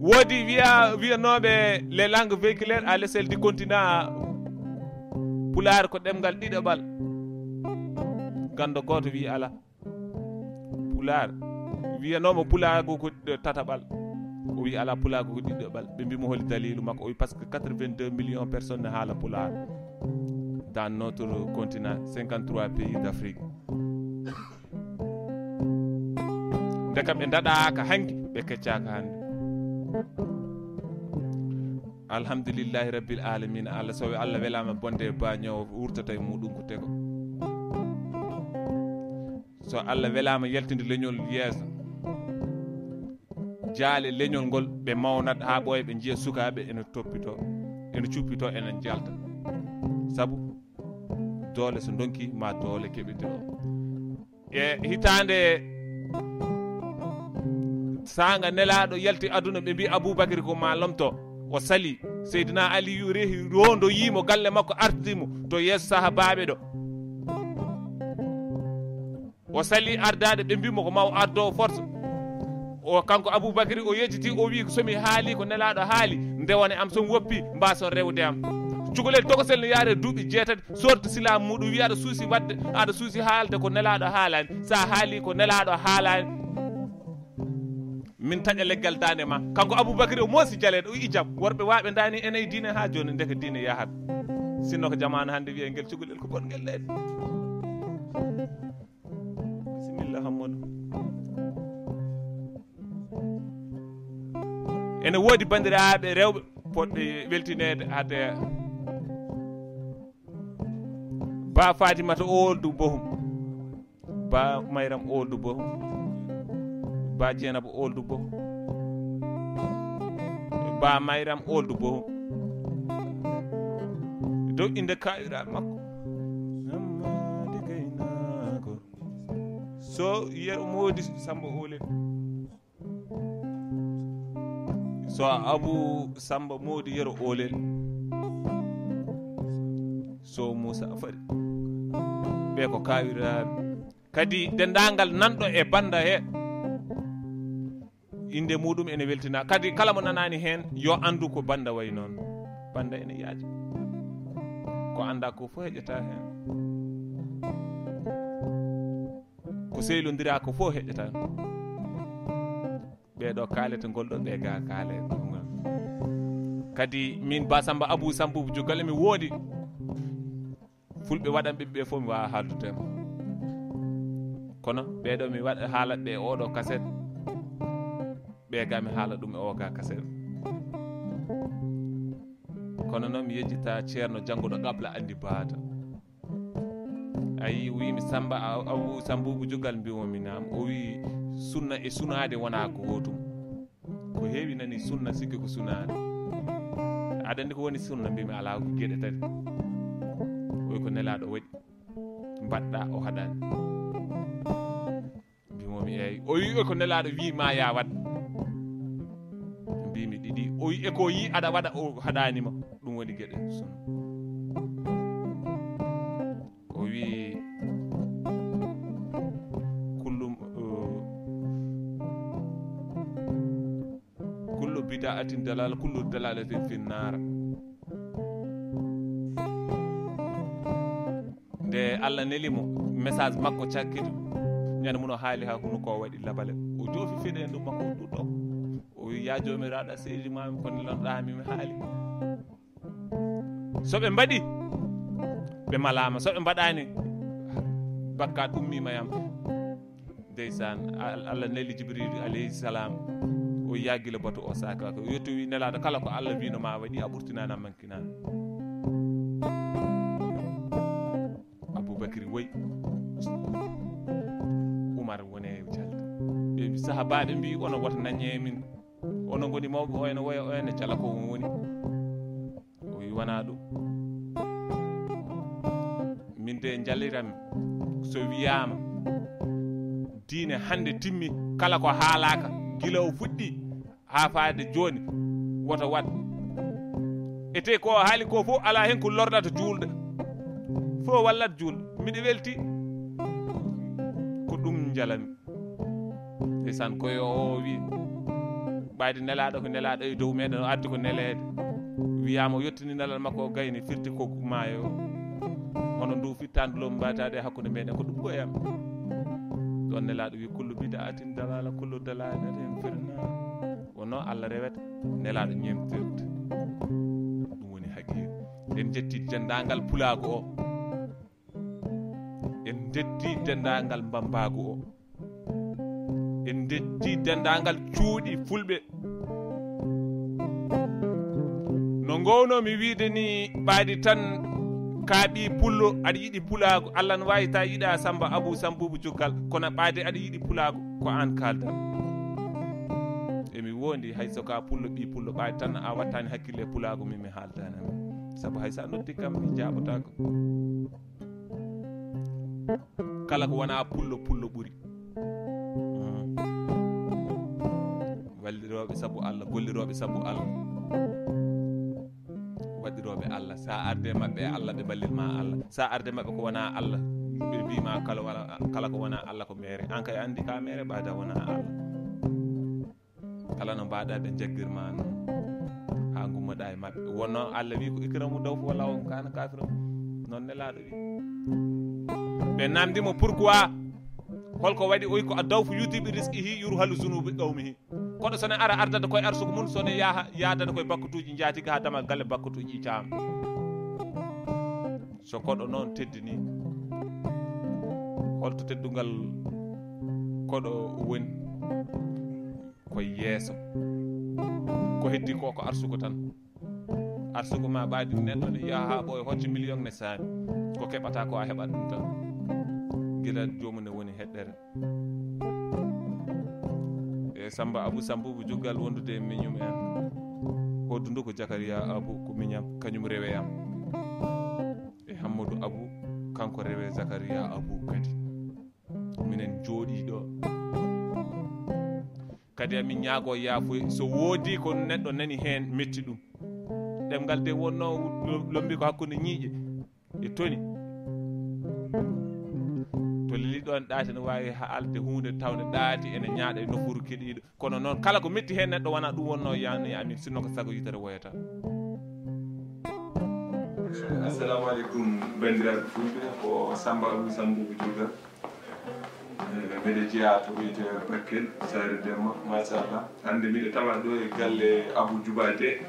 woodi wiya wiyanoɓe les langues véhiculaires à l'échelle du continent pulaar ko ɗemgal ɗiɗoɓal gando goto wi ala. Pulaar. Wiyanoma pulaar ko tataɓal. O wi ala pulaar ko ɗiɗoɓal ɓe mbimo holi dalilu makko. O wi par ce que 82 millions personnes ne haala pulaar. Dans notre continent 53 pays d' afrique nde kam ɓe daɗaka alhamdulillahi rabbil alamina allah so allah welama bonde e bañowo wurtata e muɗum ko tego. So allah welama yaltinde leñol yeeso. Jaale leñol ngol ɓe mawnat ha ɓooya ɓe jiiya sukaɓe ene toppito ene cuppito enen jalta saabu doole so donki ma doole keɓete o e hitande sanga nelaɗo yalti aduna ɓe mbi aboubacry ko ma lomto o sali seydina aliyu rehi rondo yimo galle makko artimo to yeeso sahabaɓe ɗo. O sali ardade ɓe mbimo ko maw ardo force. O kanko aboubacry o yejjiti o wi somi haali ko nelaɗo haali ndewane am somi woppi mbason rewde am. Cukalel tokosel ne yaare duuɓi jeetati sorte silam muɗum wi aɗa suusi wadde aɗa suusi haalde ko nelaɗo haalani. Sa haali ko nelaɗo haalani min taƴa leggal dande ma. Kanko aboubacry o moosi jaleɗo o ijam worɓe waɓe dani ene e diine ha joni ndeka diine yahat sinno ko jamanu hande wiye ngel cukalel ko bonguel leydi bisimilla hammadou. Ene woodi bandiraɓe rewɓe poɗɓe weltinede hade ba fatimata oldu bohum. Ba mayram oldu bohum ba dieynaba oldu bo. Ba mayram oldu bo. Dow inde kawiraɓe makko. So yiyat moodi woodi samba olel so abou samba moodi yero olel so moussa afari ɓe ko kawiraɓe kadi dendagal nanɗo e banda he. Inde muɗum ene weltina. Kadi kala mo nanani hen yo andu ko banda way noon. Banda ene yaaji. Ko anda ko fof heƴata hen. Ko sehlodira ko fof heƴata ɓeɗo kaalete ngolɗo ɓe ga kaale ɗumgal kadi min basamba abou samboubou jogal mi woodi fulɓe waɗan ɓiɓɓe fof mi wawa haaldudema kono ɓeɗo mi waɗa haalat ɓe oɗo kaset ɓeega mi haala ɗum e oga kasel kono noon mi yejjita ceerno janngoɗo gabla andi baata a yi wimi samba awu sambugu jogal mbimomi nam o wi sunna e sunade wona ko gotum ko heewi nani sunna sikki ko sunade aɗa andi ko woni sunna mbimi ala ko gueɗe tati. Oyi ko nelaɗo waɗi mbaɗɗa o haɗani mbimomi eyyi o wi oy ko nelaɗo wi ma ya wad eko yi aɗa waɗa o haɗanima ɗum woni gueɗe sunna. O wi kullum kullu uh, bida atin dalala kullu dalalatin finnara nde allah nelimo message makko cakkiɗo ñande muno haali ha hunuko waɗi labale. O joofi feɗe ɗum makko o ɗuɗɗo o wi ya jomiraɗo seydi mami ko nelonɗamimi haali. Soɓe mbaɗi ɓe malama soɓe mbaɗani bakkat ummima yam. Ndeysan allah neli jibril alayhi salam o yaggila bato o saka ko yetto wi nelaɗo kala ko allah wino ma waɗi a ɓurtinani a mankinani aboubacry woyi oumar wone jalta ɓe sahabaɓe mbi ono woto dañe min ono goni mawɓe o ene woya o ene cala ko woni o wi wona ɗum min de jalliranmi so wiyama diine hande timmi kala ko haalaka gila o fuɗɗi ha faade joni. Woto wat. Ete ko haali ko fof ala hen ko lordata juulɗo fo wallat juulɗo miɗa welti ko ɗum jalami esan koyo o wi ɓayde nelaɗo ko nelaɗo e dow meɗen o addi ko neleede wiyama o yettini nelal makko o gayni firti ko maayo. Hono ndu fittandulomi mbatade e hakkude meɗen ko ɗum ɓoyam ɗon nelaɗo wi kullu bida atin dalala kullu dalalata firna. Wonno allah rewata nelaɗo ñemtirde. Ɗum woni haqiqa en jetti dendagal pulago o. En jetti dendagal mbambago o. en dejji dendagal cuuɗi fulɓe. No gownomi wiide ni ɓaadi tan kaaɓi pullo aɗa yiɗi pulago allah ne wawi ta yiɗa samba abou samboubou cukkal kono ɓaade aɗa yiɗi pulago ko an kaldan emi wondi hay soko pullo ɓi pullo ɓaade tan a wattani hakkille pulago min mi haaldanami saabu hay sa noddi kam mi jaɓotako kala ko wona pullo pullo ɓuuri walliroɓe saabu allah golliroɓe saabu allah. Waɗiroɓe allah. Sa arde mabɓe allah ɓe ballilma allah. Sa arde mabɓe ko wona allah. Ɓe mbima kala wala kala ko wona allah ko mere an kay andi ka mere ɓada wona allah. Kala no mbaɗa ɓe jaggirma no ha gummoɗa e mabɓe wonno allah wi ko ikramu daw fo walla on kana kafira noon nelaɗo wi ɓe namdimo pourquoi holko waɗi oyi ko a dawfo yudiɓe risqihi yurhalu zunubi qawmihi koɗo sone ara ardata koye arsugu mum sone yaha yadata koye bakkutuji jaatiga ha damal galle bakkutuji ƴiccama so koɗo noon teddini holto teddugal koɗo woni koye yeeso. Ko heddi ko ko arsugo tan. Arsugo ma ɓaadi neɗɗo ne yaha ha ɓooya hocce million ne saami. Ko keɓata ko a heɓat ɗum tan. Gila jomum ne woni heɗɗere. Samba abou samboubou joggal wondude e miñum en hoddu ndu ko jakaria abou ko miñam kañum reweyam e hammadou abou kanko rewe zacharia abou kadi minen jooɗiɗo kadi amin ñaago yaafoy so woodi ko neɗɗo nani heen metti ɗum ɗemgal de wonno lombi ko hakkude ñiiƴe e toni ari ɗon ɗaati ne wawi ha alde hunde tawde ɗaati ene ñaaɗa e nokkuru keɗiɗo kono noon kala ko metti hen neɗɗo wona ɗum wonno yani amin sinno ko sago yitere woyata. Assalamu aleykum bandiraɓe fulɓe ko samba abou samboubo diouga eh, mbiɗa jeeya to wiyete bakkel sare demma machallah hande mbiɗa tawa ɗo e galle abou djouba de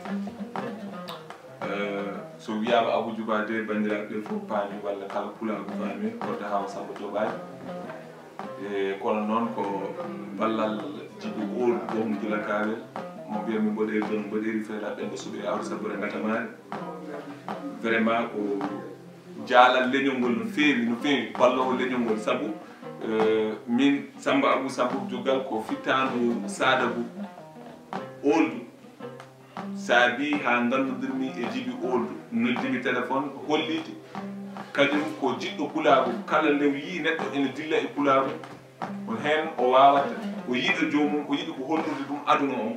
Eh, so wiyama abou djouba de bandiraɓe ɓe fof paami walla kala pulago paami kodde hawa samba joɓaji. E kono noon ko ballal jiɗɗo ool gomo gila kawel mo mbiyami mboɗeri ɗon mboɗeri feeraɗen ɗo suɓe awdi sabore gatamani vraiment ko jaalal leñol ngol no feewi no feewi ballowo leñol ngol sabu. E, min samba abou sabou jogal ko fittandu saada bou oldu saabi ha nganndudirmi e jibi oldu noddimi téléphone holliti. Kañum ko jiɗɗo pulaagu kala nde yi neɗɗo ene dilla e pulaagu on hen o wawata o yiɗa jomum o yiɗi ko hollude ɗum aduna o.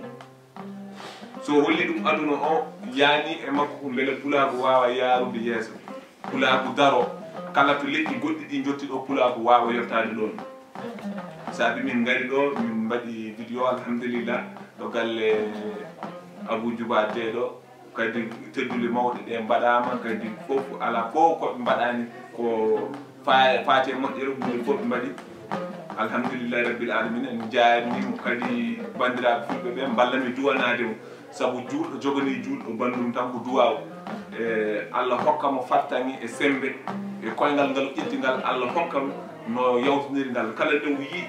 So holli ɗum aduna o yaani e makko ko beele pulaagu wawa yaarude yeeso. Pulaagu daro kala to leƴƴi goɗɗi ɗi jotti ɗo pulaagu wawa yettade ɗon. Saabi min gari ɗo min mbaɗi vidéo alhamdulillah ɗo galle abou djouba deeɗo kadi teddule mawɗe ɗe mbaɗama kadi fof ala fof koɓe mbaɗani ko faate moƴƴere hunde fof ɓe mbaɗi. Alhamdulillahi rabbil alamina en jarnimo kadi bandiraɓe fulɓe ɓe mballami duwanade mo. Saabu juulɗo jogani juulɗo bandum tan ko duwaw e allah hokkamo fattani e sembe e koyngal ngal ƴettingal allah hokkamo no yawtiniri ngal kala ɗo yii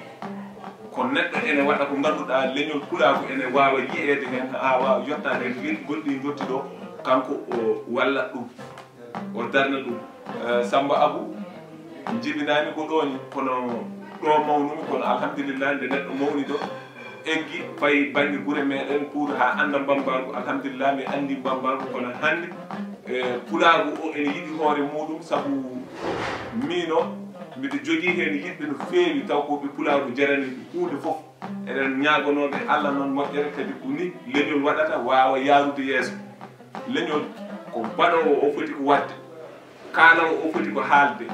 ko neɗɗo ene waɗa ko ngannduɗaa leñol pulaako ene waawa yiyeede heen haa waawa yottaade heen golɗi jotti ɗo kanko o walla ɗum o darna ɗum. Eh, Samba abou jibinaami ko ɗooni kono ɗo mawnumi kono alhamdulillah nde neɗɗo mawni ɗo eggi fayi baŋnge gure meɗen pour haa annda mbambargu alhamdulillah mi anndi mbambargu kono hannde. Eh, Pulaagu o ene yiɗi hoore muɗum sabu miino mbiɗa jogii heen yiɗɓe no feewi taw ko ɓe pulaaru jarani huunde fof. Eɗen ñaagonooɓe allah noon moƴƴere kadi ko ni leñol waɗata waawa yaarude yeeso. Leñol ko baɗowo o foti ko waɗde kaalawo o foti ko haalde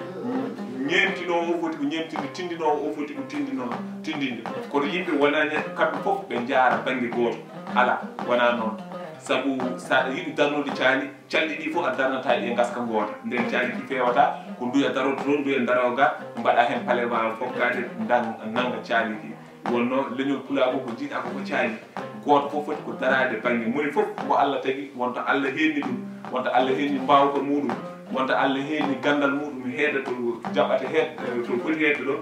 ñeentinowo o foti ko ñeentinde tindinoo o foti ko tindino tindinde. Kono yimɓe wonani kamɓe fof ɓe jaara baŋnge gooto. Ala wonaa noon sabu saɗa yiɗi darnude caali calɗi ɗi fof a darnata ɗi e gaska goota nden caali ɗi fewata ko nduya daroto toon nduya daro ga mbaɗa hen paale wawa fokkade nanga caali ɗi wonno leñol pulago ko jiiɗa koko caali goto fof foti ko darade banggue moni fof ko allah tagui wonto allah henni ɗum wonto allah henni mbawka muɗum wonta allah heewi gandal muɗum heeda to jaɓata heed eh, to foti heedde ɗo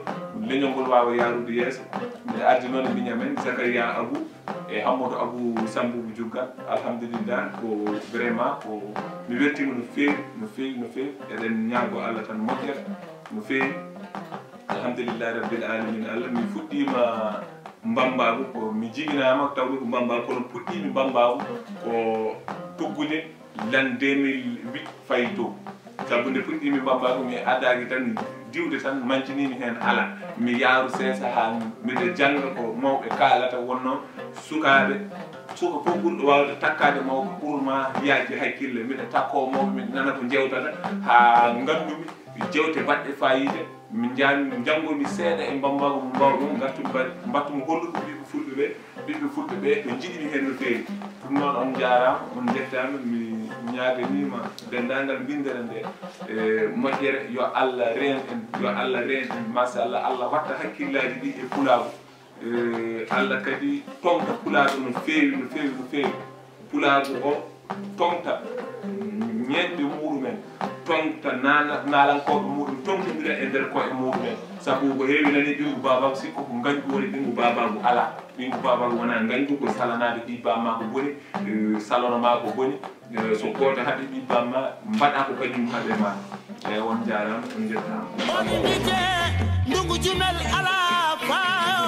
leñol ngol wawa yarude yeeso. Nde ardi noon e miñamen zacharia abou e hammadou abou samboubo juggal alhamdulillah ko vraiment ko mi wertima no feewi no feewi no feewi. Eɗen ñaago allah tan moƴƴata no feewi. Alhamdulillahi rabbil alamin allah. Mi fuɗɗima mbambagu ko mi jiginama tawde ko mbambagu kono puɗɗimi mbambagu ko tuggude l'an 2008 fayi dow saabu nde puɗɗimi mbabba ɗum e mi addaki tan diwde tan mancinimi hen ala mi yaaru seesa ha miɗe jangga ko mawɓe kalata wonno sukaɓe suka fof ɓurɗo wawde takkade mawɓe ɓurma yaaji hakkille. Mbiɗa takko mawɓe mi nana ko jewtata ha gandumi jewte baɗɗe fayide min jami jangomi seeɗa e mbambago mo mbawɗum gartumi mbattumi hollude ɓiɓe fulɓe ɓe ɓiɓɓe fulɓe ɓe ɓe jiɗimi hen no feewi. Ɗum noon on jarama on jettama mi ñaganima dendagal bindere nde e moƴƴere. Yo allah reen en yo allah reen en. Machallah allah watta hakkillaji ɗi e pulago e, allah kadi tonta pulago no feewi no feewi no feewi. Pulago o tonta ñenɓe wuuru men. toŋta naalankooɓe muɗum toŋtodira e ndeer koye muɗumen sabu ko heewinani ɓingu babangu sikku ko gañgu woni ɓingu babangu ala. Ɓingu babangu wona gañgu ko salanaade ɓi bamma ko boni eh, salonoma ko boni eh, so gooto haɓe ɓi bamma mbaɗa ko kañum haɓe ma eyi eh, on jarama on jettama ndungu junal ala faa.